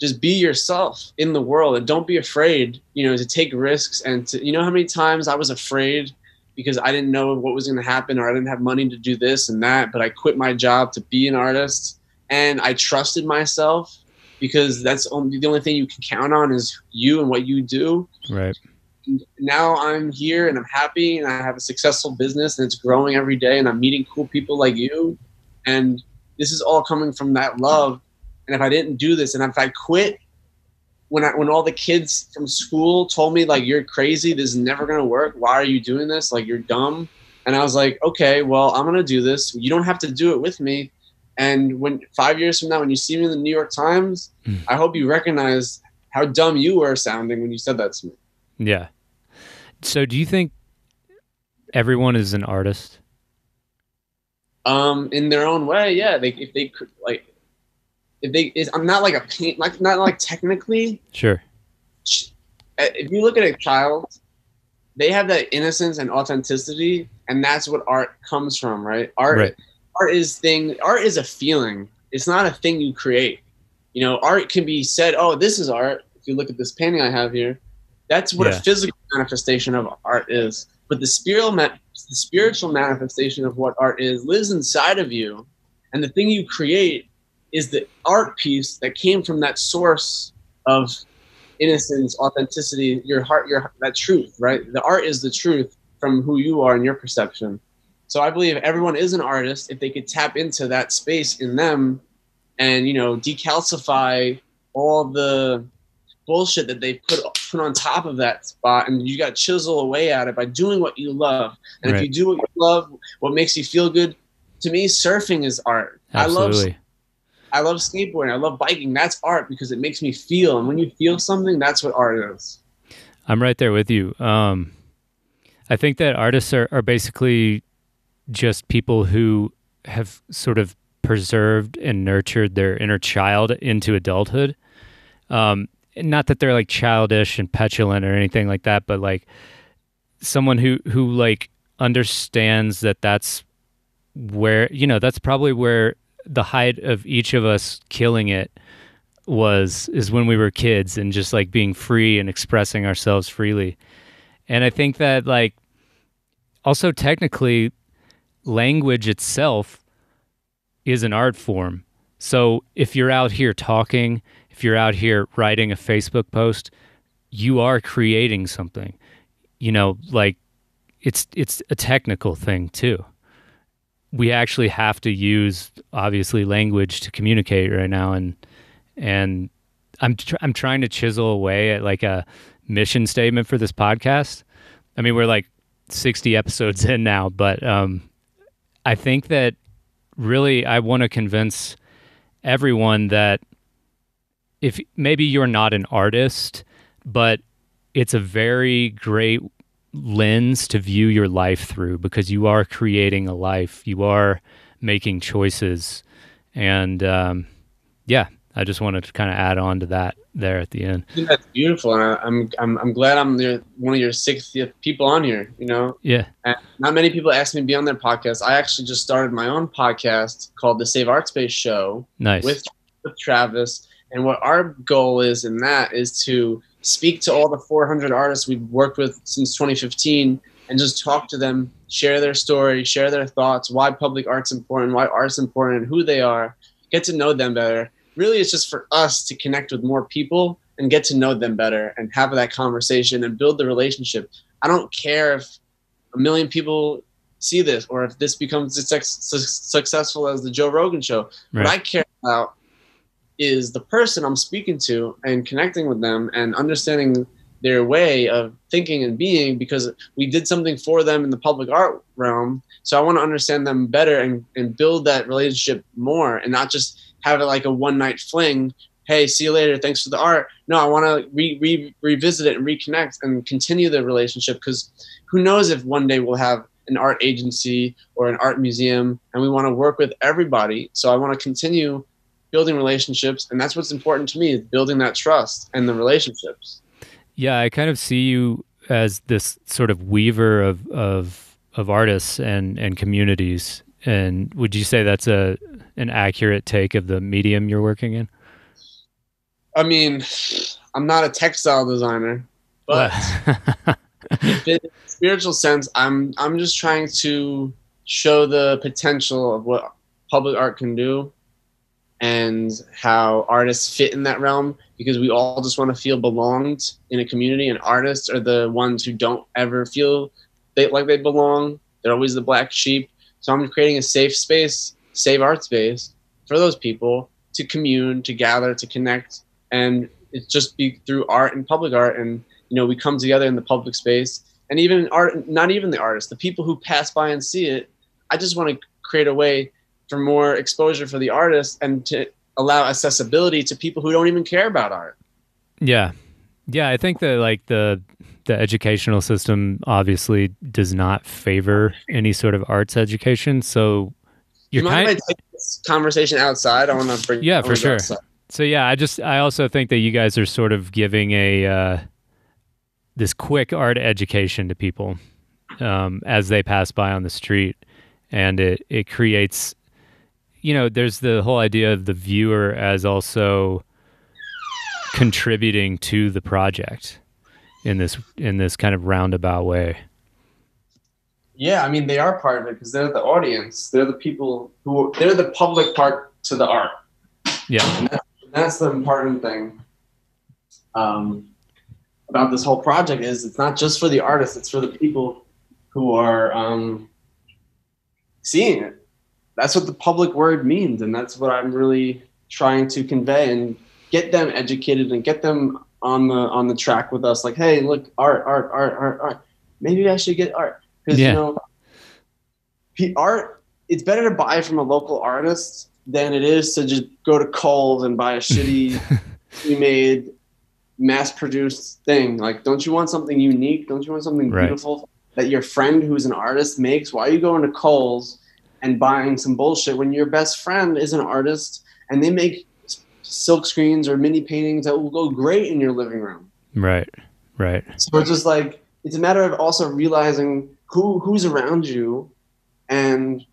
just be yourself in the world and don't be afraid you know to take risks and to you know how many times i was afraid because i didn't know what was going to happen or i didn't have money to do this and that but i quit my job to be an artist and i trusted myself because that's only, the only thing you can count on is you and what you do
Right.
now I'm here and I'm happy and I have a successful business and it's growing every day and I'm meeting cool people like you. And this is all coming from that love. And if I didn't do this and if I quit when I, when all the kids from school told me like you're crazy, this is never gonna work. Why are you doing this? Like you're dumb. And I was like, okay, well I'm gonna do this. You don't have to do it with me. And when five years from now, when you see me in the New York Times,
Mm.
I hope you recognize how dumb you were sounding when you said that to me.
Yeah. So do you think everyone is an artist?
um in their own way yeah they if they could like if they is i'm not like a paint like not like technically
Sure.
uh, if you look at a child they have that innocence and authenticity and that's what art comes from right art
Right.
art is thing art is a feeling it's not a thing you create you know art can be said oh this is art if you look at this painting i have here that's what
Yeah.
a physical manifestation of art is but the spiritual the spiritual manifestation of what art is lives inside of you and the thing you create is the art piece that came from that source of innocence authenticity your heart your that truth right? The art is the truth from who you are and your perception. So i believe everyone is an artist if they could tap into that space in them and you know decalcify all the bullshit that they put put on top of that spot and you got to chisel away at it by doing what you love. And if you do what you love what makes you feel good to me surfing is art. I love
Absolutely.
I love skateboarding. I love biking. That's art because it makes me feel. And when you feel something, that's what art is.
I'm right there with you. Um, I think that artists are, are basically just people who have sort of preserved and nurtured their inner child into adulthood. Um, not that they're like childish and petulant or anything like that, but like someone who who like understands that that's where you know that's probably where the height of each of us killing it was is when we were kids and just like being free and expressing ourselves freely. And I think that like also technically language itself is an art form. So if you're out here talking, if you're out here writing a Facebook post, you are creating something. You know, like it's it's a technical thing too. We actually have to use obviously language to communicate right now and and I'm tr- I'm trying to chisel away at like a mission statement for this podcast. I mean, we're like 60 episodes in now, but um, I think that really I want to convince everyone that if maybe you're not an artist, but it's a very great lens to view your life through because you are creating a life, you are making choices, and um, yeah, I just wanted to kind of add on to that there at the end.
Think that's beautiful, and I, I'm I'm I'm glad I'm the, one of your 60th people on here. You know,
Yeah,
and not many people ask me to be on their podcast. I actually just started my own podcast called the Save Art Space Show
nice.
with with Travis. And what our goal is in that is to speak to all the 400 artists we've worked with since 2015 and just talk to them, share their story, share their thoughts, why public art's important, why art's important, and who they are, get to know them better. Really, it's just for us to connect with more people and get to know them better and have that conversation and build the relationship. I don't care if a million people see this or if this becomes as successful as the Joe Rogan show.
Right.
What I care about is the person I'm speaking to and connecting with them and understanding their way of thinking and being because we did something for them in the public art realm. So I want to understand them better and, and build that relationship more and not just have it like a one night fling. Hey, see you later. Thanks for the art. No, I want to re, re, revisit it and reconnect and continue the relationship because who knows if one day we'll have an art agency or an art museum and we want to work with everybody. So I want to continue building relationships and that's what's important to me is building that trust and the relationships
Yeah, I kind of see you as this sort of weaver of of of artists and and communities. And would you say that's a an accurate take of the medium you're working in?
I mean, I'm not a textile designer, but [laughs] in a spiritual sense, I'm I'm just trying to show the potential of what public art can do and how artists fit in that realm because we all just want to feel belonged in a community and artists are the ones who don't ever feel they, like they belong. They're always the black sheep. So i'm creating a safe space safe art space for those people to commune to gather to connect and it's just be through art and public art and you know we come together in the public space. And even art not even the artists the people who pass by and see it i just want to create a way for more exposure for the artist and to allow accessibility to people who don't even care about art.
Yeah. Yeah, I think that like the the educational system obviously does not favor any sort of arts education. So
you're you kind of this conversation outside. I want to bring
Yeah, for sure. Outside. So yeah, I just I also think that you guys are sort of giving a uh, this quick art education to people um, as they pass by on the street, and it it creates you know, there's the whole idea of the viewer as also contributing to the project in this in this kind of roundabout way.
Yeah, I mean they are part of it because they're the audience. They're the people who they're the public part to the art.
Yeah,
and that's, that's the important thing um, about this whole project is it's not just for the artists; it's for the people who are um, seeing it that's what the public word means, and that's what I'm really trying to convey and get them educated and get them on the on the track with us. Like, hey, look, art, art, art, art, art. Maybe I should get art because yeah. you know, art. It's better to buy from a local artist than it is to just go to Kohl's and buy a shitty [laughs] pre-made mass-produced thing. Like, don't you want something unique? Don't you want something right. beautiful that your friend who's an artist makes? Why are you going to Kohl's? And buying some bullshit when your best friend is an artist and they make silk screens or mini paintings that will go great in your living room.
Right. Right.
So it's just like it's a matter of also realizing who who's around you and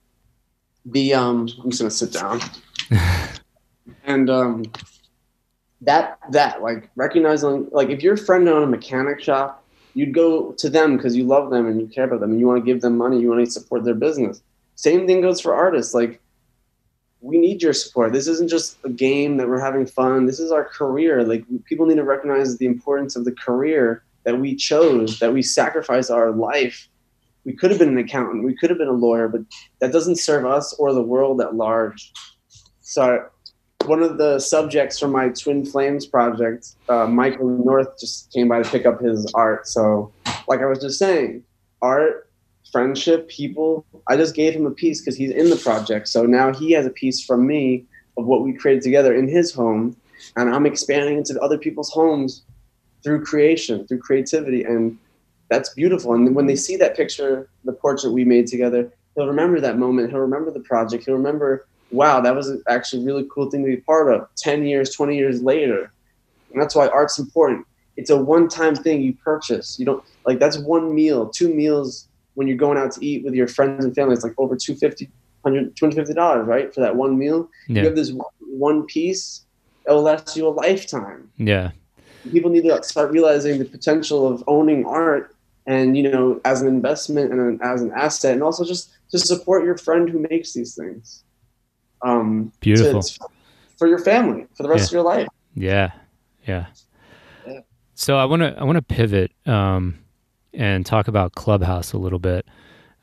the um I'm just gonna sit down. [laughs] and um that that like recognizing like if your friend owned a mechanic shop, you'd go to them because you love them and you care about them and you want to give them money, you want to support their business same thing goes for artists. Like, we need your support. This isn't just a game that we're having fun. This is our career. Like, people need to recognize the importance of the career that we chose, that we sacrificed our life. We could have been an accountant, we could have been a lawyer, but that doesn't serve us or the world at large. So, one of the subjects from my Twin Flames project, uh, Michael North just came by to pick up his art. So, like I was just saying, art friendship, people. I just gave him a piece because he's in the project. So now he has a piece from me of what we created together in his home. And I'm expanding into other people's homes through creation, through creativity. And that's beautiful. And when they see that picture, the portrait we made together, he'll remember that moment. He'll remember the project. He'll remember, wow, that was actually a really cool thing to be part of 10 years, 20 years later. And that's why art's important. It's a one time thing you purchase. You don't like that's one meal, two meals when you're going out to eat with your friends and family, it's like over 250 $250, right? For that one meal. Yeah. You have this one piece, it'll last you a lifetime.
Yeah.
People need to start realizing the potential of owning art and, you know, as an investment and as an asset, and also just to support your friend who makes these things. Um,
Beautiful. To,
for your family, for the rest
yeah.
of your life.
Yeah. Yeah. yeah. So I want to, I want to pivot. Um, and talk about Clubhouse a little bit.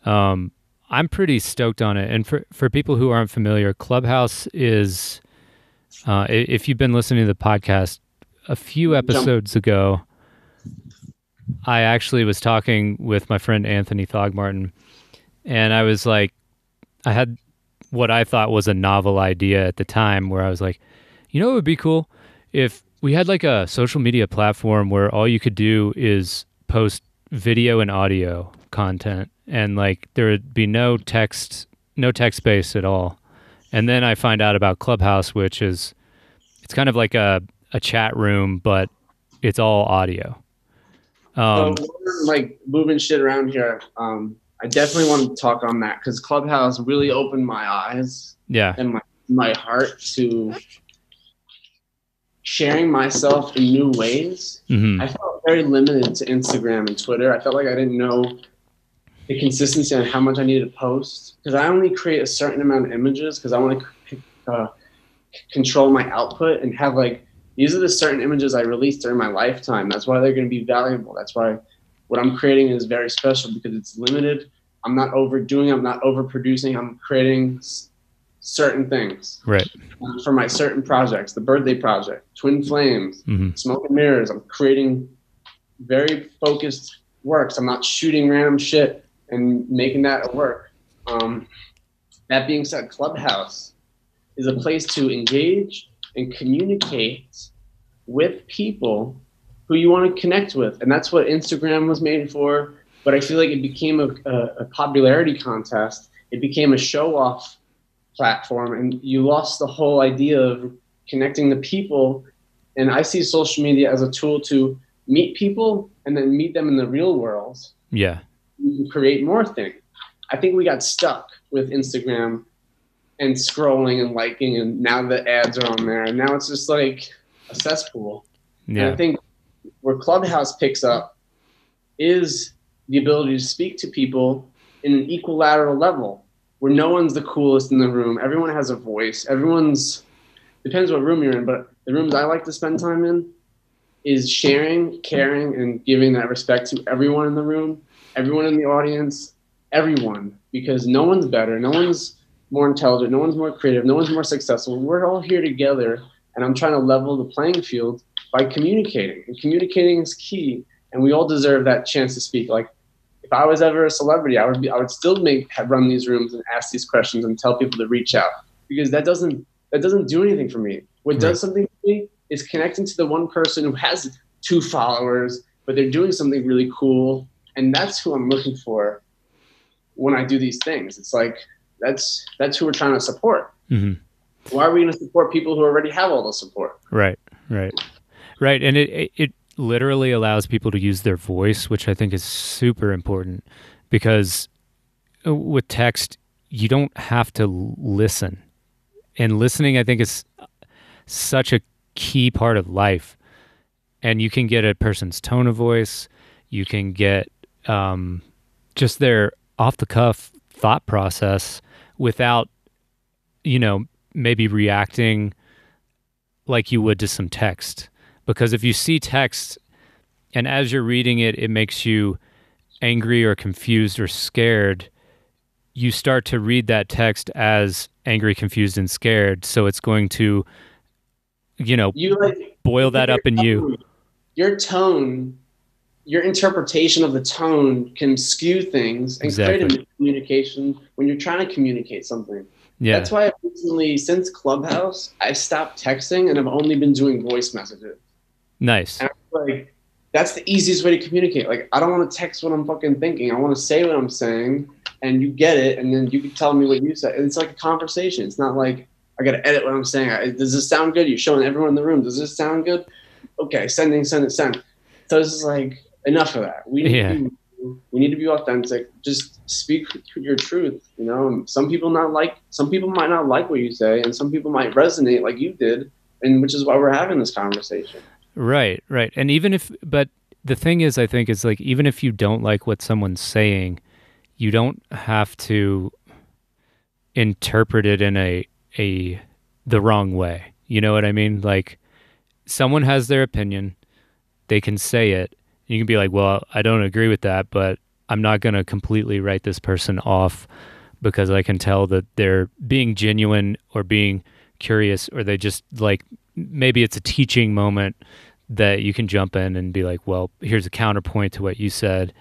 Um, I'm pretty stoked on it. And for, for people who aren't familiar, Clubhouse is, uh, if you've been listening to the podcast a few episodes ago, I actually was talking with my friend Anthony Thogmartin, and I was like, I had what I thought was a novel idea at the time where I was like, you know, it would be cool if we had like a social media platform where all you could do is post video and audio content and like there would be no text no text space at all and then i find out about clubhouse which is it's kind of like a, a chat room but it's all audio Um,
so like moving shit around here. Um, I definitely want to talk on that because Clubhouse really opened my eyes
yeah.
and my my heart to sharing myself in new ways.
hmm
I felt very limited to Instagram and Twitter. I felt like I didn't know the consistency on how much I needed to post because I only create a certain amount of images because I want to uh, control my output and have like these are the certain images I release during my lifetime. That's why they're going to be valuable. That's why what I'm creating is very special because it's limited. I'm not overdoing. I'm not overproducing. I'm creating certain things
Right.
for my certain projects. The birthday project, Twin Flames,
hmm
smoke and mirrors. I'm creating very focused works. I'm not shooting random shit and making that a work. Um, that being said, Clubhouse is a place to engage and communicate with people who you want to connect with, and that's what Instagram was made for. But I feel like it became a, a, a popularity contest. It became a show-off platform, and you lost the whole idea of connecting the people and I see social media as a tool to meet people and then meet them in the real world.
Yeah.
You can create more things. I think we got stuck with Instagram and scrolling and liking, and now the ads are on there, and now it's just like a cesspool. And
Yeah.
I think where Clubhouse picks up is the ability to speak to people in an equilateral level where no one's the coolest in the room. Everyone has a voice. Everyone's depends what room you're in, but the rooms I like to spend time in is sharing, caring, and giving that respect to everyone in the room, everyone in the audience, everyone, because no one's better, no one's more intelligent, no one's more creative, no one's more successful. We're all here together, and I'm trying to level the playing field by communicating. And communicating is key, and we all deserve that chance to speak. Like if I was ever a celebrity, I would be, I would still make have run these rooms and ask these questions and tell people to reach out because that doesn't that doesn't do anything for me. What
Right.
does something for me is connecting to the one person who has two followers, but they're doing something really cool, and that's who I'm looking for when I do these things. It's like that's that's who we're trying to support.
hmm
Why are we going to support people who already have all the support?
Right. Right. Right. And it it literally allows people to use their voice, which I think is super important because uh, with text you don't have to listen. And listening I think is such a key part of life. And you can get a person's tone of voice, you can get um, just their off the cuff thought process without you know maybe reacting like you would to some text. Because if you see text and as you're reading it, it makes you angry or confused or scared, you start to read that text as angry, confused, and scared. So it's going to, you know,
You like
boil that up in you.
Your tone, your interpretation of the tone can skew things and create
Exactly.
a communication when you're trying to communicate something.
Yeah.
That's why I've recently, since Clubhouse, I stopped texting and I've only been doing voice messages.
Nice.
Like, that's the easiest way to communicate. Like, I don't want to text what I'm fucking thinking. I want to say what I'm saying, and you get it, and then you can tell me what you said. It's like a conversation. It's not like I got to edit what I'm saying. I, does this sound good? You're showing everyone in the room. Does this sound good? Okay, sending, sending, send. So it's just like enough of that. We need
Yeah.
to be, we need to be authentic. Just speak your truth. You know, some people not like, some people might not like what you say, and some people might resonate like you did, and which is why we're having this conversation.
Right, right. And even if, but the thing is, I think, is like, even if you don't like what someone's saying, you don't have to interpret it in a, a, the wrong way. You know what I mean? Like, someone has their opinion, they can say it. You can be like, well, I don't agree with that, but I'm not going to completely write this person off because I can tell that they're being genuine or being curious or they just like maybe it's a teaching moment that you can jump in and be like, well, here's a counterpoint to what you said.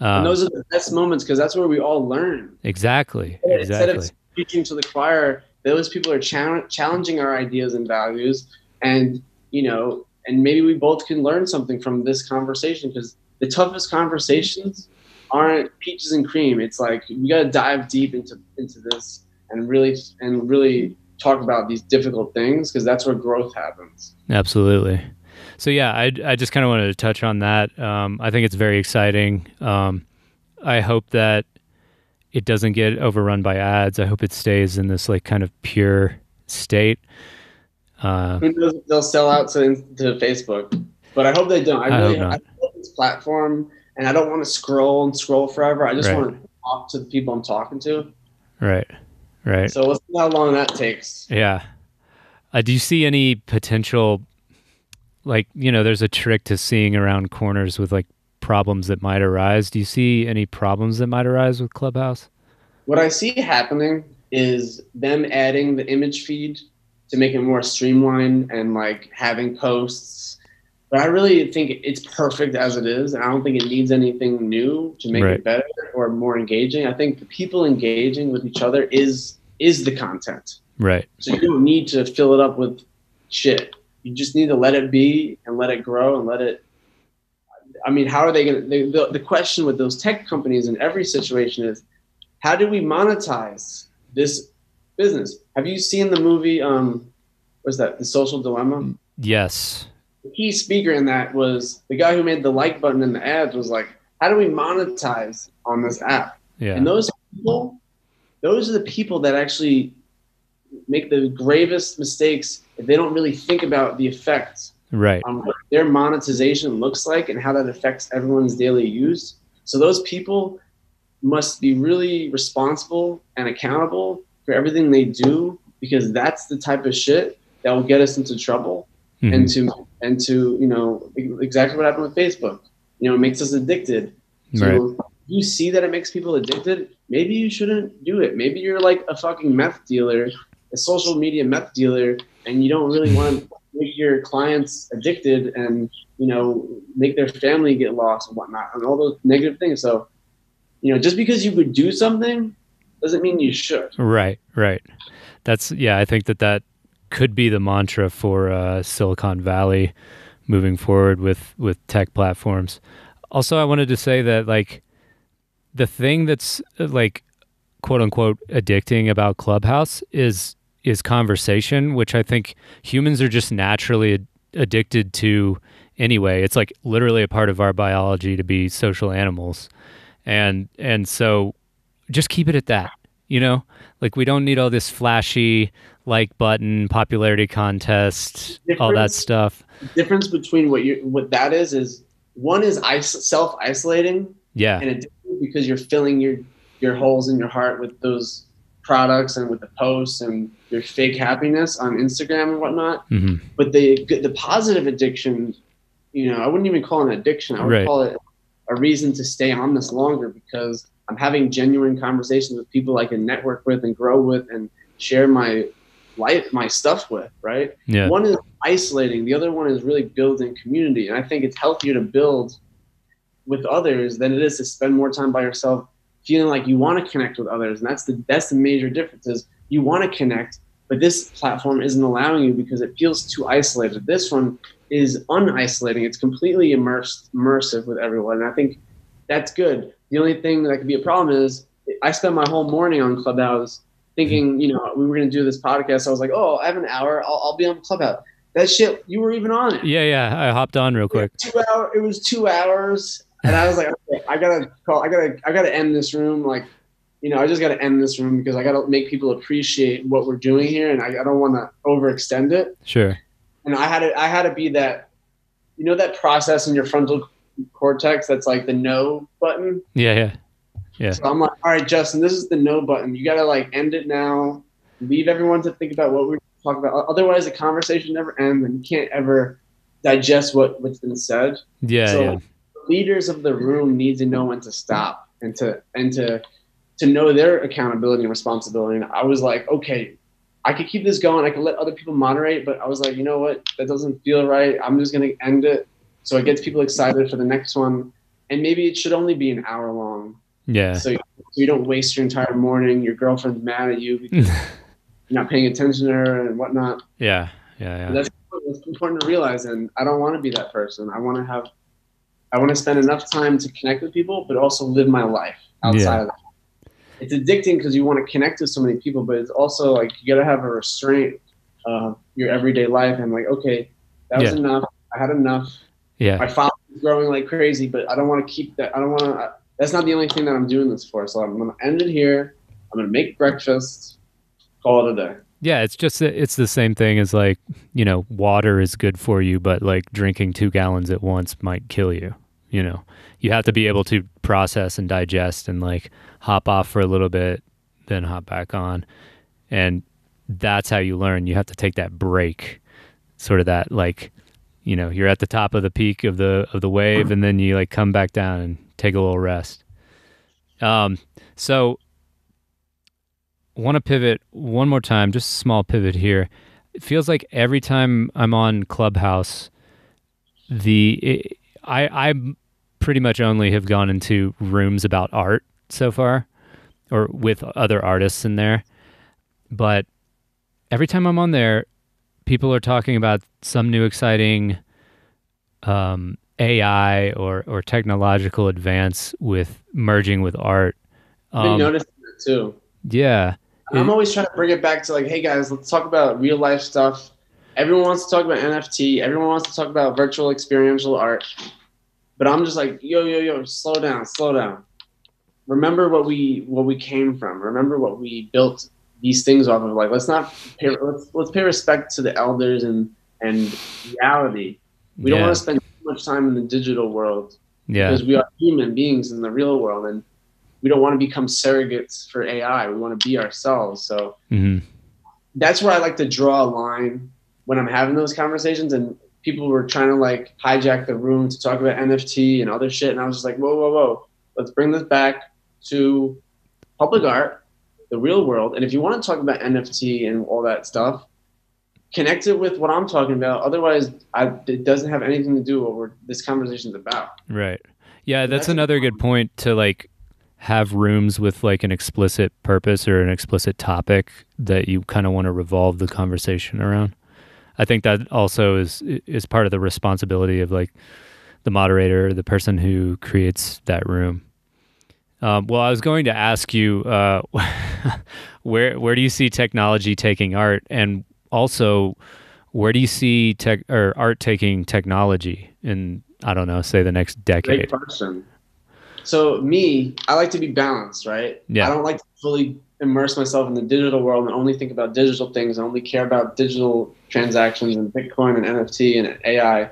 Um,
those are the best moments because that's where we all learn.
exactly.
Instead
Exactly.
of preaching to the choir, those people are chal- challenging our ideas and values, and you know, and maybe we both can learn something from this conversation because the toughest conversations aren't peaches and cream. It's like we got to dive deep into into this and really and really talk about these difficult things because that's where growth happens.
Absolutely. So yeah, I I just kind of wanted to touch on that. Um, I think it's very exciting. Um, I hope that it doesn't get overrun by ads. I hope it stays in this like kind of pure state. Uh,
Who knows if they'll sell out to, to Facebook? But I hope they don't. I
I
really
hope
I love this platform, and I don't want to scroll and scroll forever. I just
Right.
want to talk to the people I'm talking to.
right, right.
So we'll see how long that takes.
Yeah. Uh, do you see any potential, like, you know, there's a trick to seeing around corners with like problems that might arise. Do you see any problems that might arise with Clubhouse?
What I see happening is them adding the image feed to make it more streamlined and like having posts. But I really think it's perfect as it is. I don't think it needs anything new to make
Right.
it better or more engaging. I think the people engaging with each other is is the content.
Right.
So you don't need to fill it up with shit. You just need to let it be and let it grow and let it. I mean, how are they going to? The, the question with those tech companies in every situation is, how do we monetize this business? Have you seen the movie? Um, what's that? The Social Dilemma.
Yes.
The key speaker in that was the guy who made the like button in the ads. Was like, how do we monetize on this app?
Yeah.
And those people, those are the people that actually make the gravest mistakes if they don't really think about the effects
right.
on what their monetization looks like and how that affects everyone's daily use. So those people must be really responsible and accountable for everything they do because that's the type of shit that will get us into trouble
Mhm.
and to and to you know exactly what happened with Facebook. You know, it makes us addicted. So
Right.
you see that it makes people addicted. Maybe you shouldn't do it. Maybe you're like a fucking meth dealer, a social media meth dealer, and you don't really want to make your clients addicted and you know make their family get lost and whatnot and all those negative things. So you know, just because you could do something doesn't mean you should.
Right. Right. That's, yeah, I think that that could be the mantra for uh, Silicon Valley moving forward with, with tech platforms. Also, I wanted to say that, like, the thing that's uh, like quote unquote addicting about Clubhouse is is conversation, which I think humans are just naturally ad- addicted to anyway. It's like literally a part of our biology to be social animals. And and so just keep it at that, you know? Like we don't need all this flashy like button, popularity contest, all that stuff.
difference between what you what that is is one is self isolating
Yeah.
and because you're filling your your holes in your heart with those products and with the posts and your fake happiness on Instagram and whatnot.
hmm
But the the positive addiction, you know, I wouldn't even call it an addiction. I would
Right.
call it a reason to stay on this longer because I'm having genuine conversations with people I can network with and grow with and share my life, my stuff with. Right.
Yeah.
One is isolating. The other one is really building community. And I think it's healthier to build with others than it is to spend more time by yourself, feeling like you want to connect with others. And that's the that's the major difference is you want to connect, but this platform isn't allowing you because it feels too isolated. This one is unisolating. It's completely immersed immersive with everyone. And I think that's good. The only thing that could be a problem is I spent my whole morning on Clubhouse thinking, you know, we were going to do this podcast. I was like, oh, I have an hour. I'll, I'll be on Clubhouse. That shit, you were even on it.
Yeah, yeah. I hopped on real quick.
Two hour. It was two hours, and I was like, okay, I gotta call. I gotta. I gotta end this room. Like, you know, I just gotta end this room because I gotta make people appreciate what we're doing here, and I, I don't want to overextend it.
Sure.
And I had to. I had to be that. You know that process in your frontal cortex that's like the no button.
Yeah, yeah. Yeah.
So I'm like, all right, Justin, this is the no button. You gotta like end it now. Leave everyone to think about what we're talking about. Otherwise, the conversation never ends, and you can't ever digest what what's been said.
Yeah,
so
yeah.
leaders of the room need to know when to stop and to and to to know their accountability and responsibility. And I was like, okay, I could keep this going. I could let other people moderate, but I was like, you know what? That doesn't feel right. I'm just gonna end it so it gets people excited for the next one. And maybe it should only be an hour long,
Yeah.
so you, so you don't waste your entire morning. Your girlfriend's mad at you [laughs] because you're not paying attention to her and whatnot.
yeah. Yeah, yeah.
That's what's important to realize, and I don't want to be that person. I want to have, I want to spend enough time to connect with people, but also live my life outside
Yeah.
of that. It's addicting because you want to connect with so many people, but it's also like you got to have a restraint of your everyday life and like, okay, that was
Yeah.
enough. I had enough.
Yeah.
My father is growing like crazy, but I don't want to keep that. I don't want to. That's not the only thing that I'm doing this for. So I'm gonna end it here. I'm gonna make breakfast. Call it a day.
Yeah, it's just it's the same thing as like, you know, water is good for you, but like drinking 2 gallons at once might kill you, you know. You have to be able to process and digest and like hop off for a little bit, then hop back on. And that's how you learn. You have to take that break. Sort of that like, you know, you're at the top of the peak of the of the wave and then you like come back down and take a little rest. Um so want to pivot one more time, just a small pivot here. It feels like every time I'm on Clubhouse, the it, I I pretty much only have gone into rooms about art so far, or with other artists in there. But every time I'm on there, people are talking about some new exciting um, AI or or technological advance with merging with art.
I've been
Um,
noticing that too.
yeah,
I'm
It-
always trying to bring it back to like, hey guys, let's talk about real life stuff. Everyone wants to talk about NFT. Everyone wants to talk about virtual experiential art. But I'm just like, yo, yo, yo, slow down, slow down. Remember what we what we came from. Remember what we built these things off of. Like, let's not pay, let's let's pay respect to the elders and and reality. We don't want to spend much time in the digital world
yeah,
because we are human beings in the real world and we don't want to become surrogates for AI. We want to be ourselves. So
hmm
that's where I like to draw a line when I'm having those conversations and people were trying to like hijack the room to talk about NFT and other shit. And I was just like, whoa, whoa, whoa, let's bring this back to public art, the real world. And if you want to talk about NFT and all that stuff, connect it with what I'm talking about. Otherwise, I, it doesn't have anything to do with what we're, this conversation's about.
right. Yeah, that's
That's-
another good point to like have rooms with like an explicit purpose or an explicit topic that you kind of want to revolve the conversation around. I think that also is is part of the responsibility of like the moderator, the person who creates that room. Um, well, I was going to ask you uh, [laughs] where where do you see technology taking art, and also where do you see tech or art taking technology in I don't know, say the next
Great
decade?
question. So me, I like to be balanced, right?
Yeah.
I don't like to fully immerse myself in the digital world and only think about digital things and only care about digital transactions and Bitcoin and NFT and AI.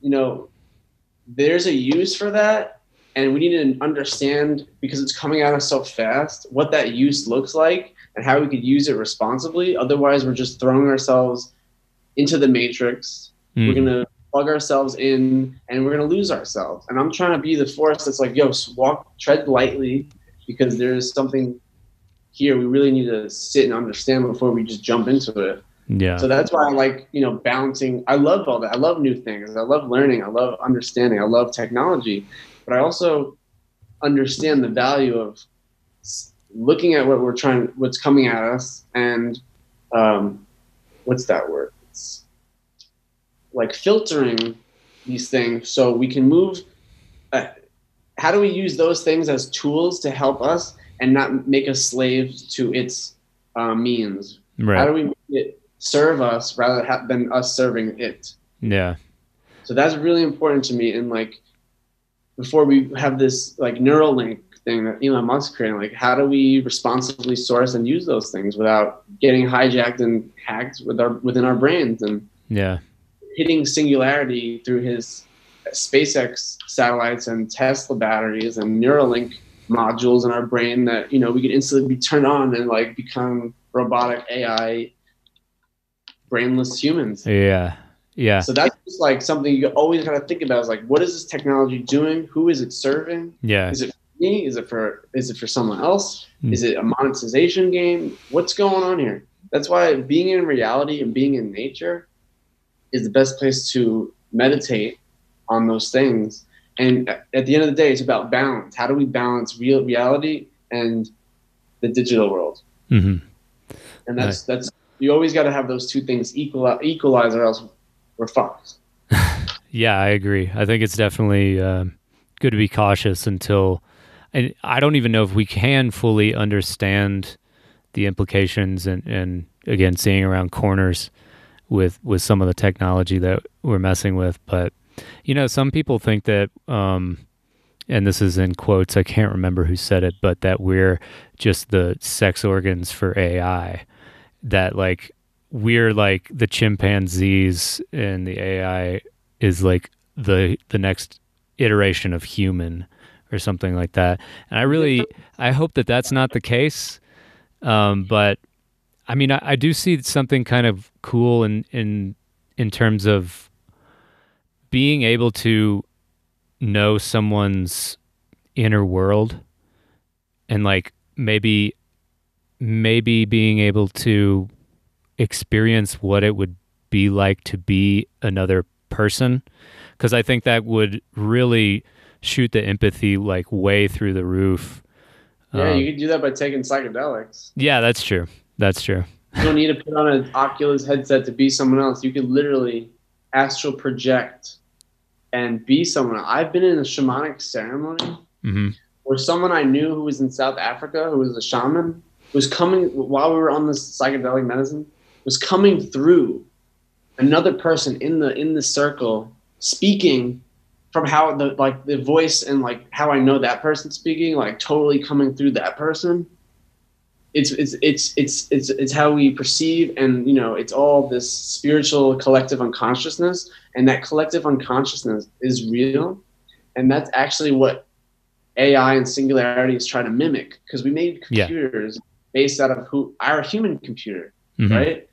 You know, there's a use for that, and we need to understand because it's coming at us so fast what that use looks like and how we could use it responsibly. Otherwise, we're just throwing ourselves into the matrix.
Mm.
we're gonna plug ourselves in and we're gonna lose ourselves. And i'm trying to be the force that's like yo walk tread lightly because there's something here we really need to sit and understand before we just jump into it.
Yeah,
so that's why i like you know balancing. I love all that. I love new things. I love learning. I love understanding. I love technology. But i also understand the value of looking at what we're trying what's coming at us and um, what's that word? It's like filtering these things so we can move uh, how do we use those things as tools to help us and not make us slaves to its uh, means? How do we make it serve us rather than us serving it?
Yeah,
so that's really important to me and like before we have this like neuralink thing that elon musk creating like how do we responsibly source and use those things without getting hijacked and hacked with our within our brains and
yeah,
hitting singularity through his SpaceX satellites and Tesla batteries and Neuralink modules in our brain that you know we could instantly be turned on and like become robotic AI brainless humans.
yeah, yeah,
So that's just like something you always got to think about is like what is this technology doing? Who is it serving?
yeah,
Is it me? Is it for is it for someone else?
Hmm.
Is it a monetization game? What's going on here? That's why being in reality and being in nature is the best place to meditate on those things. And at the end of the day, it's about balance. How do we balance real reality and the digital world?
hmm
And that's that's you always got to have those two things equal equalize, or else we're fucked. [laughs]
Yeah, I agree. I think it's definitely um, good to be cautious until, and I don't even know if we can fully understand the implications and, and again, seeing around corners with with some of the technology that we're messing with. But you know, some people think that, um, and this is in quotes. I can't remember who said it, but that we're just the sex organs for AI. That like we're like the chimpanzees, and the AI is like the the next iteration of human or something like that. And I really, I hope that that's not the case. Um, but I mean, I, I do see something kind of cool in in in terms of being able to know someone's inner world and like maybe maybe being able to experience what it would be like to be another person because I think that would really shoot the empathy like way through the roof.
Yeah, um, you can do that by taking psychedelics.
Yeah, that's true. That's true.
You don't need to put on an Oculus headset to be someone else. You can literally astral project and be someone. I've been in a shamanic ceremony mm-hmm. where someone I knew who was in South Africa, who was a shaman, was coming while we were on this psychedelic medicine, was coming through another person in the in the circle speaking from how the like the voice and like how I know that person speaking, like totally coming through that person. It's it's it's it's it's it's how we perceive, and you know, it's all this spiritual collective unconsciousness, and that collective unconsciousness is real, and that's actually what AI and singularity is trying to mimic because we made computers yeah. based out of who our human computer, mm-hmm. right?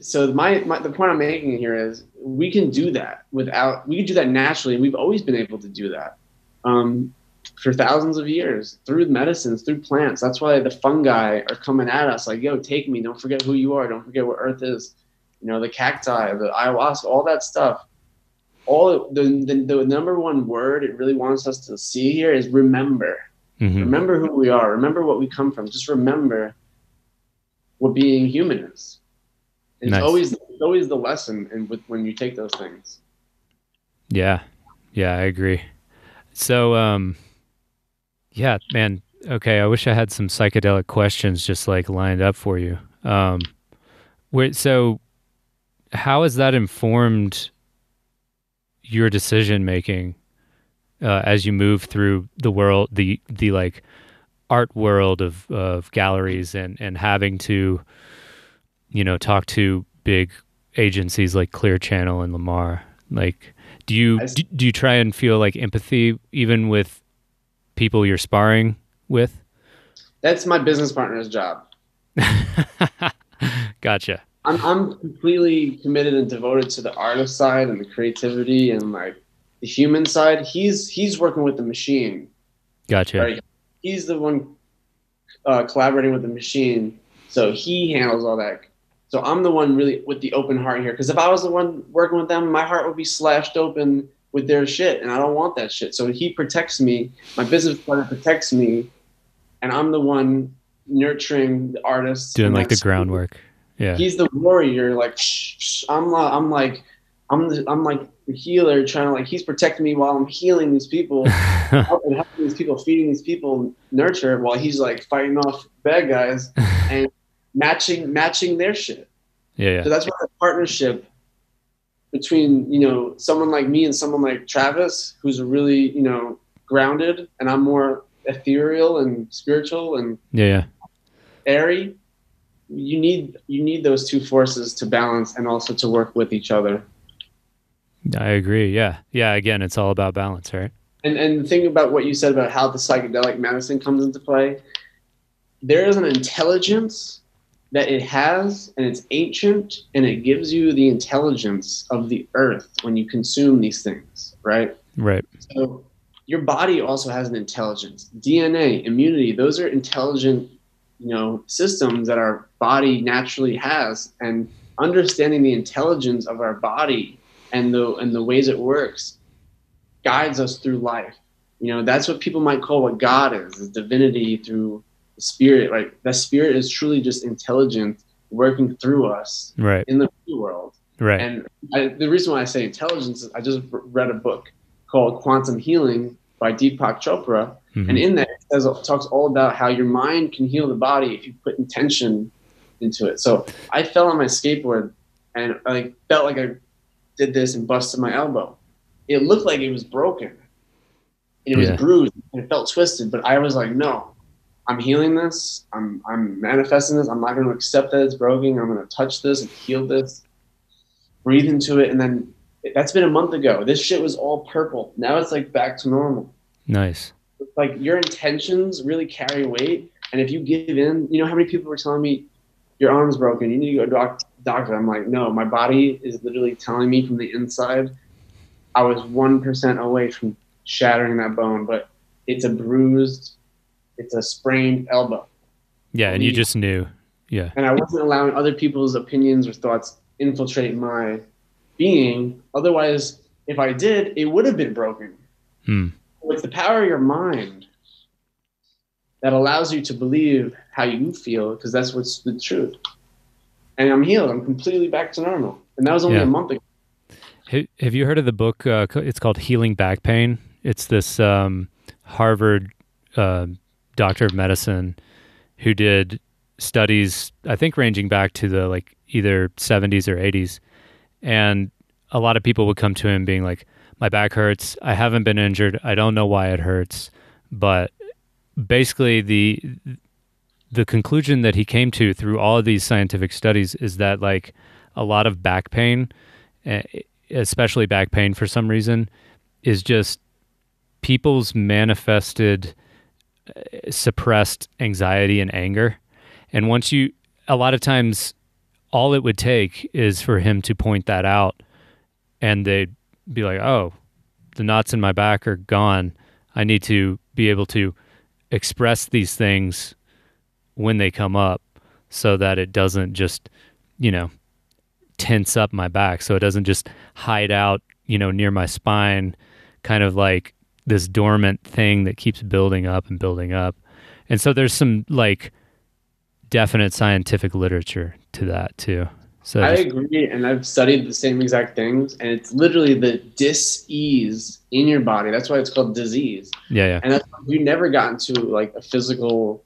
so my, my the point I'm making here is we can do that without we can do that naturally, and we've always been able to do that um, for thousands of years through medicines, through plants. That's why the fungi are coming at us like, "Yo, take me! Don't forget who you are. Don't forget what Earth is." You know, the cacti, the ayahuasca, all that stuff. All the, the, the number one word it really wants us to see here is remember. Mm-hmm. Remember who we are. Remember what we come from. Just remember what being human is it's nice. always it's always the lesson and with when you take those things.
Yeah. Yeah, I agree. So um yeah, man, okay, I wish I had some psychedelic questions just like lined up for you. Um wait, so how has that informed your decision making uh, as you move through the world the the like art world of of galleries and and having to you know, talk to big agencies like Clear Channel and Lamar? Like, do you do, do you try and feel like empathy even with people you're sparring with?
That's my business partner's job. [laughs]
gotcha.
I'm I'm completely committed and devoted to the artist side and the creativity and like the human side. He's he's working with the machine.
Gotcha. Right?
He's the one uh, collaborating with the machine, so he handles all that so I'm the one really with the open heart here. Because if I was the one working with them, my heart would be slashed open with their shit, and I don't want that shit. So he protects me. My business partner protects me, and I'm the one nurturing the artists,
doing like the groundwork. Yeah,
he's the warrior. Like shh, shh. I'm, uh, I'm like, I'm, the, I'm like the healer, trying to like he's protecting me while I'm healing these people, [laughs] helping, helping these people, feeding these people, nurture while he's like fighting off bad guys [laughs] and matching matching their shit.
Yeah, yeah.
So that's why the partnership between you know someone like me and someone like Travis, who's really you know grounded, and I'm more ethereal and spiritual and
yeah, yeah.
airy. You need you need those two forces to balance and also to work with each other.
I agree. Yeah, yeah. Again, it's all about balance, right?
And and the thing about what you said about how the psychedelic medicine comes into play, there is an intelligence that it has and it's ancient and it gives you the intelligence of the earth when you consume these things, right?
Right.
So your body also has an intelligence. DNA, immunity, those are intelligent, you know, systems that our body naturally has and understanding the intelligence of our body and the and the ways it works guides us through life. You know, that's what people might call what God is, is divinity through spirit like that spirit is truly just intelligent working through us
right
in the world
right
and I, the reason why i say intelligence is i just read a book called quantum healing by deepak chopra mm-hmm. and in that it, says, it talks all about how your mind can heal the body if you put intention into it. So I fell on my skateboard and I like, felt like I did this and busted my elbow. It looked like it was broken. And it was bruised and it felt twisted, but I was like, no, I'm healing this. I'm I'm manifesting this. I'm not going to accept that it's broken. I'm going to touch this and heal this. Breathe into it, and then that's been a month ago. This shit was all purple. Now it's like back to normal.
Nice.
Like your intentions really carry weight, and if you give in, you know how many people were telling me your arm's broken. You need to go to doc- doctor. I'm like, no, my body is literally telling me from the inside. I was one percent away from shattering that bone, but it's a bruised, it's a sprained elbow
Yeah, and you just knew. Yeah.
and I wasn't allowing other people's opinions or thoughts infiltrate my being. Otherwise, if I did, it would have been broken.
Hmm.
It's the power of your mind that allows you to believe how you feel, because that's what's the truth. And I'm healed. I'm completely back to normal. And that was only
Yeah.
a month ago.
Have you heard of the book? Uh, it's called Healing Back Pain. It's this um, Harvard uh, doctor of medicine who did studies, I think, ranging back to the like either 70s or 80s. And a lot of people would come to him being like, "My back hurts. I haven't been injured. I don't know why it hurts." But basically, the the conclusion that he came to through all of these scientific studies is that like a lot of back pain eh, especially back pain for some reason, is just people's manifested suppressed anxiety and anger. And once you, a lot of times, all it would take is for him to point that out and they'd be like, oh, the knots in my back are gone. I need to be able to express these things when they come up so that it doesn't just, you know, tense up my back so it doesn't just hide out, you know, near my spine, kind of like this dormant thing that keeps building up and building up. And so there's some like definite scientific literature to that too. So
I agree, and I've studied the same exact things, and it's literally the dis-ease in your body. That's why it's called disease.
yeah, yeah.
And that's you never got into like a physical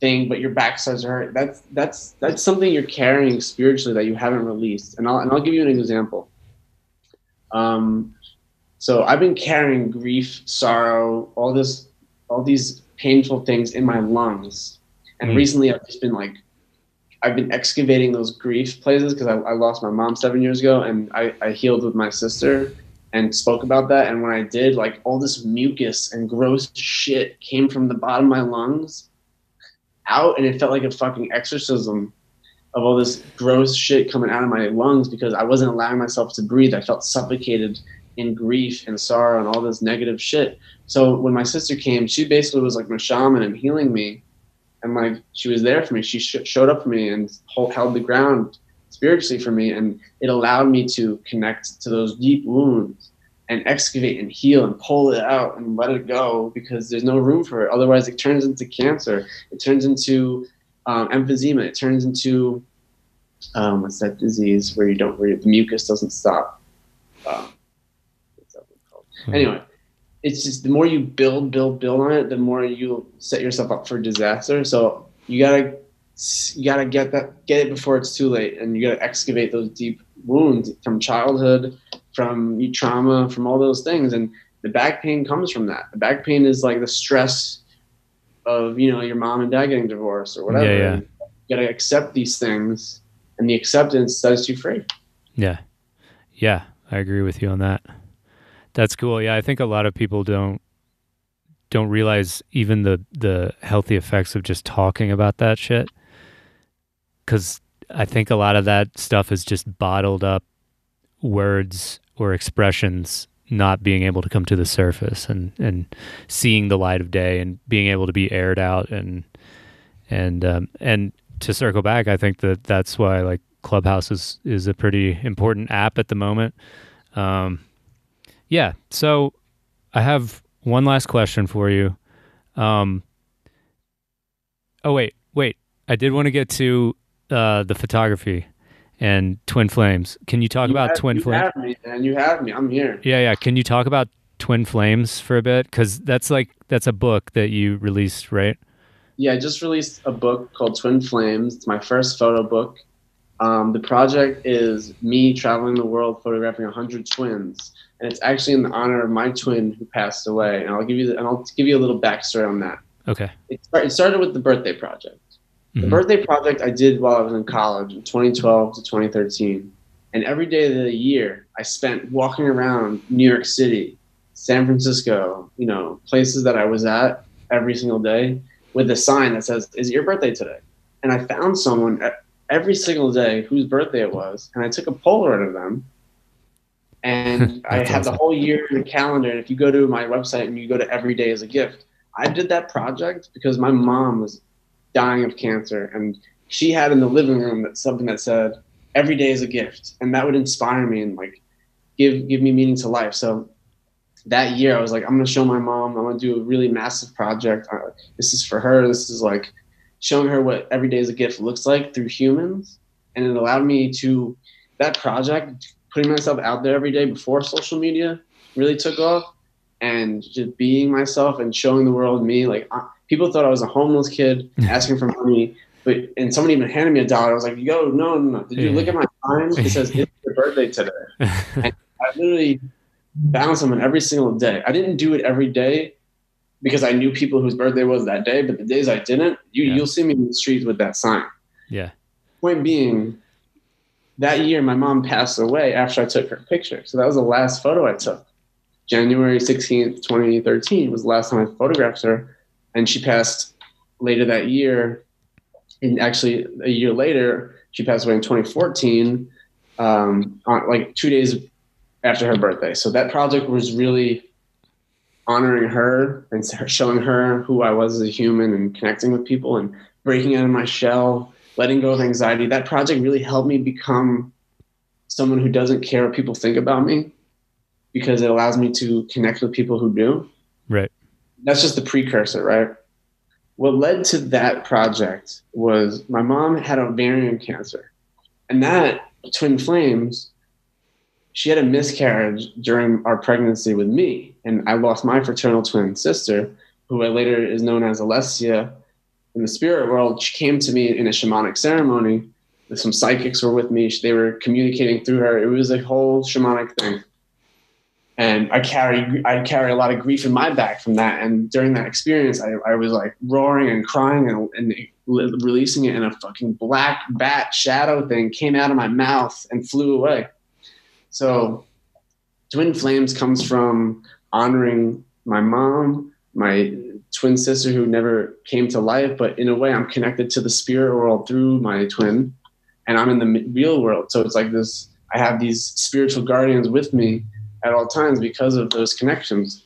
thing, but your back starts to hurt. That's that's that's something you're carrying spiritually that you haven't released. And I'll and I'll give you an example. Um, so I've been carrying grief, sorrow, all this, all these painful things in my lungs, and
Mm.
recently I've just been like, I've been excavating those grief places because I, I lost my mom seven years ago, and I, I healed with my sister and spoke about that. And when I did, like all this mucus and gross shit came from the bottom of my lungs out, and it felt like a fucking exorcism of all this gross shit coming out of my lungs because I wasn't allowing myself to breathe. I felt suffocated in grief and sorrow and all this negative shit. So when my sister came, she basically was like my shaman and healing me. And like she was there for me. She sh- showed up for me and hold, held the ground spiritually for me. And it allowed me to connect to those deep wounds and excavate and heal and pull it out and let it go because there's no room for it. Otherwise, it turns into cancer. It turns into um, emphysema. It turns into um, what's that disease where you don't where the mucus doesn't stop. Um, what's that one called?
Hmm.
Anyway, it's just the more you build, build, build on it, the more you set yourself up for disaster. So you gotta you gotta get that get it before it's too late, and you gotta excavate those deep wounds from childhood, from trauma, from all those things, and the back pain comes from that. The back pain is like the stress of you know your mom and dad getting divorced or whatever.
Yeah, yeah.
You gotta accept these things, and the acceptance sets you free.
Yeah. Yeah, I agree with you on that. That's cool. Yeah, I think a lot of people don't don't realize even the the healthy effects of just talking about that shit. Cuz I think a lot of that stuff is just bottled up words or expressions not being able to come to the surface and and seeing the light of day and being able to be aired out and and um, and to circle back, I think that that's why like Clubhouse is is a pretty important app at the moment. Um, yeah. So I have one last question for you. Um, oh wait, wait. I did want to get to uh, the photography and Twin Flames. Can you talk
You
about
have-
Twin
you
Flames?
have me, and you have me. I'm here.
Yeah, yeah. Can you talk about Twin Flames for a bit? Because that's like that's a book that you released, right?
yeah, I just released a book called Twin Flames. It's my first photo book. Um, the project is me traveling the world photographing 100 twins, and it's actually in the honor of my twin who passed away. And I'll give you the, and I'll give you a little backstory on that.
Okay.
It, it started with the birthday project. The
Mhm.
birthday project I did while I was in college in 2012 to 2013. And every day of the year, I spent walking around New York City, San Francisco, you know, places that I was at every single day with a sign that says, Is it your birthday today? And I found someone every single day whose birthday it was. And I took a Polaroid of them. And [laughs] I had
awesome.
the whole year in the calendar. And if you go to my website and you go to Every Day as a Gift, I did that project because my mom was dying of cancer and she had in the living room that something that said every day is a gift and that would inspire me and like give give me meaning to life so that year i was like i'm going to show my mom i'm going to do a really massive project uh, this is for her this is like showing her what every day is a gift looks like through humans and it allowed me to that project putting myself out there every day before social media really took off and just being myself and showing the world me like uh, people thought i was a homeless kid [laughs] asking for money but and somebody even handed me a dollar. I was like yo no no no. Did you look at my sign it says it's your birthday today. [laughs] I literally found someone every single day. I didn't do it every day because i knew people whose birthday was that day but the days i didn't you,
Yeah.
you'll see me in the streets with that sign.
Yeah.
point being that year my mom passed away after i took her picture. So that was the last photo i took. January 16th 2013 was the last time i photographed her. And she passed later that year. And actually a year later she passed away in 2014 um, on, like two days after her birthday. So that project was really honoring her and showing her who i was as a human and connecting with people and breaking out of my shell letting go of anxiety that project really helped me become someone who doesn't care what people think about me because it allows me to connect with people who do
Right.
that's just the precursor right what led to that project was my mom had ovarian cancer and that twin flames she had a miscarriage during our pregnancy with me and i lost my fraternal twin sister who I later is known as alessia in the spirit world, she came to me in a shamanic ceremony. Some psychics were with me. They were communicating through her. It was a whole shamanic thing. And I carry I carry a lot of grief in my back from that. And during that experience, I, I was like roaring and crying and, and releasing it, and a fucking black bat shadow thing came out of my mouth and flew away. So, Twin Flames comes from honoring my mom, my twin sister who never came to life, but in a way, I'm connected to the spirit world through my twin, and I'm in the real world. So it's like this. I have these spiritual guardians with me at all times because of those connections.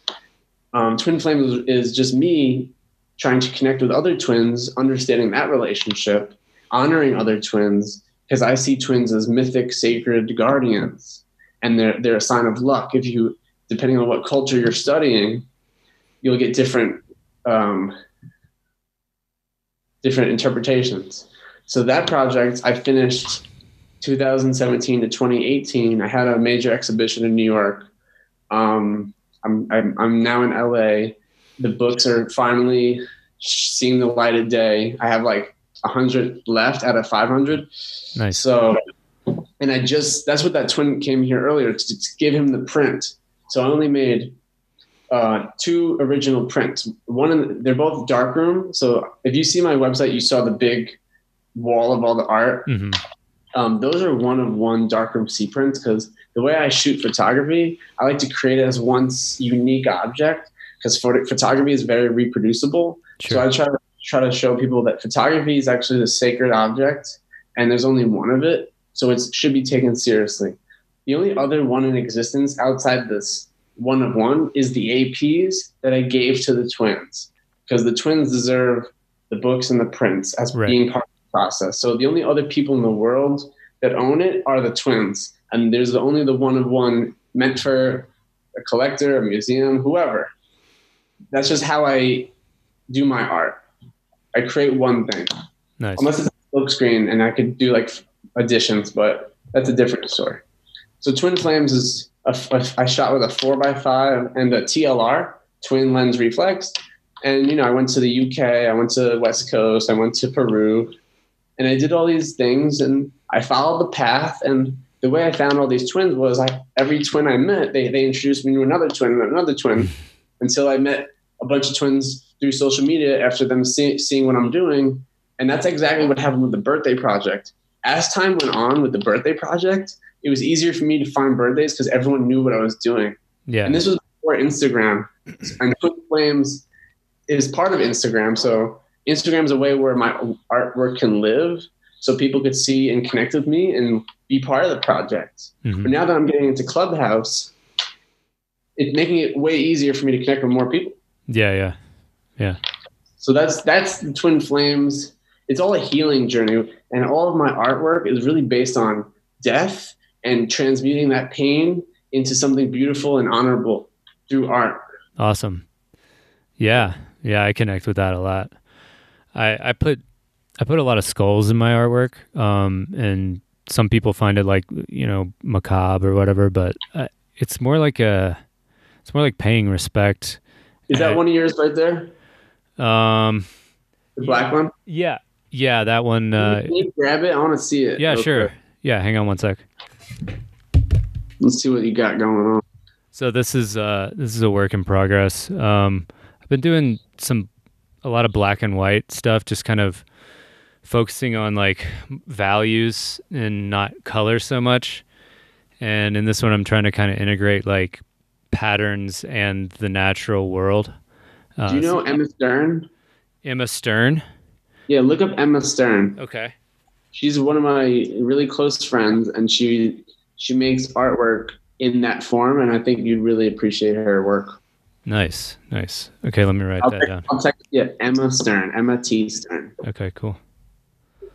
Um, twin flames is just me trying to connect with other twins, understanding that relationship, honoring other twins, because I see twins as mythic, sacred guardians, and they're they're a sign of luck. If you, depending on what culture you're studying, you'll get different um, different interpretations. So that project I finished 2017 to 2018. I had a major exhibition in New York. Um, I'm, I'm I'm now in LA. The books are finally seeing the light of day. I have like 100 left out of 500.
Nice.
So, and I just, that's what that twin came here earlier to, to give him the print. So I only made uh, two original prints. One, in, they're both darkroom. So if you see my website, you saw the big wall of all the art.
hmm
Um, those are one of one darkroom C prints because the way I shoot photography, I like to create it as one unique object because photo- photography is very reproducible. So I try to try to show people that photography is actually the sacred object, and there's only one of it, so it should be taken seriously. The only other one in existence outside this one of one is the APs that I gave to the twins, because the twins deserve the books and the prints as
Right.
being part of the process. So the only other people in the world that own it are the twins, and there's only the one of one meant for a collector, a museum, whoever. That's just how I do my art. I create one thing,
Nice.
unless it's a silk screen and I could do like additions, but that's a different story. So Twin Flames is a, a, I shot with a four x five and a TLR twin lens reflex, and you know, I went to the UK, I went to the West Coast, I went to Peru, and I did all these things, and I followed the path. And the way I found all these twins was, I every twin I met, they they introduced me to another twin and another twin, [laughs] until I met a bunch of twins through social media after them see, seeing what I'm doing, and that's exactly what happened with the birthday project. As time went on with the birthday project, it was easier for me to find birthdays because everyone knew what I was doing.
Yeah.
And this was before Instagram. [clears throat] And Twin Flames is part of Instagram. So Instagram is a way where my artwork can live so people could see and connect with me and be part of the project.
Mhm.
But now that I'm getting into Clubhouse, it's making it way easier for me to connect with more people.
Yeah, yeah, yeah.
So that's that's the Twin Flames. It's all a healing journey, and all of my artwork is really based on death and transmuting that pain into something beautiful and honorable through art.
Awesome. Yeah, yeah, I connect with that a lot. I I put I put a lot of skulls in my artwork, um, and some people find it like you know macabre or whatever, but uh, it's more like a it's more like paying respect.
Is that
Uh,
one of yours right there?
Um,
The black one?
yeah, yeah, that one. Uh,
Can you grab it? I want to see it.
yeah,
real
sure. Yeah, hang on one sec.
Let's see what you got going on.
So this is uh this is a work in progress. Um I've been doing some a lot of black and white stuff just kind of focusing on like values and not color so much. And in this one I'm trying to kind of integrate like patterns and the natural world. Uh,
Do you know Emma Stern?
Emma Stern?
Yeah, look up Emma Stern.
Okay.
She's one of my really close friends, and she she makes artwork in that form, and I think you'd really appreciate her work.
Nice. Nice. Okay, let me write
I'll
that
text,
down.
I'll text you Emma Stern, Emma T Stern,
Okay, cool.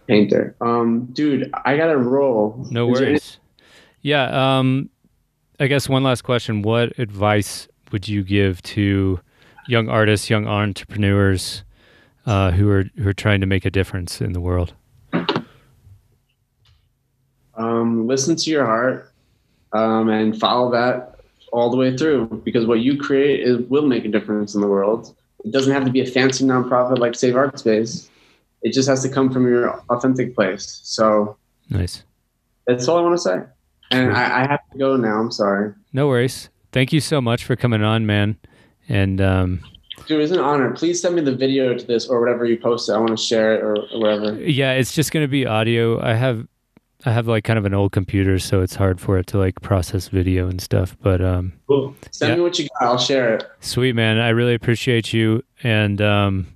painter. Um, dude, I got to roll.
No
Is there any-
worries. Yeah. Um, I guess one last question. What advice would you give to young artists, young entrepreneurs uh, who are who are trying to make a difference in the world?
Um, listen to your heart um, and follow that all the way through because what you create is, will make a difference in the world. It doesn't have to be a fancy nonprofit like Save Art Space. It just has to come from your authentic place. So
Nice.
that's all I want to say. And I, I have to go now. I'm sorry.
No worries. Thank you so much for coming on, man. And um,
Dude, it's an honor. Please send me the video to this or whatever you posted. I want to share it or, or whatever.
yeah, it's just gonna be audio. I have I have like kind of an old computer, so it's hard for it to like process video and stuff. But um,
Cool. Send
Yeah.
me what you got. I'll share it.
Sweet man, I really appreciate you, and um,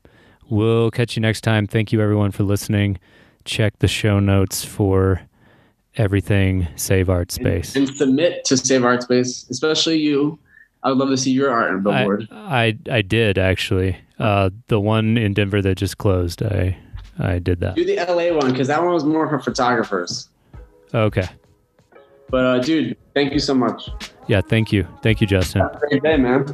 we'll catch you next time. Thank you everyone for listening. Check the show notes for everything Save Art Space.
And submit to Save Art Space, especially you. I would love to see your art on
I,
Billboard.
I I did actually. Uh, the one in Denver that just closed. I I did that.
Do the LA one because that one was more for photographers.
Okay.
But uh, dude, thank you so much.
Yeah. Thank you. Thank you, Justin.
Have a great day, man.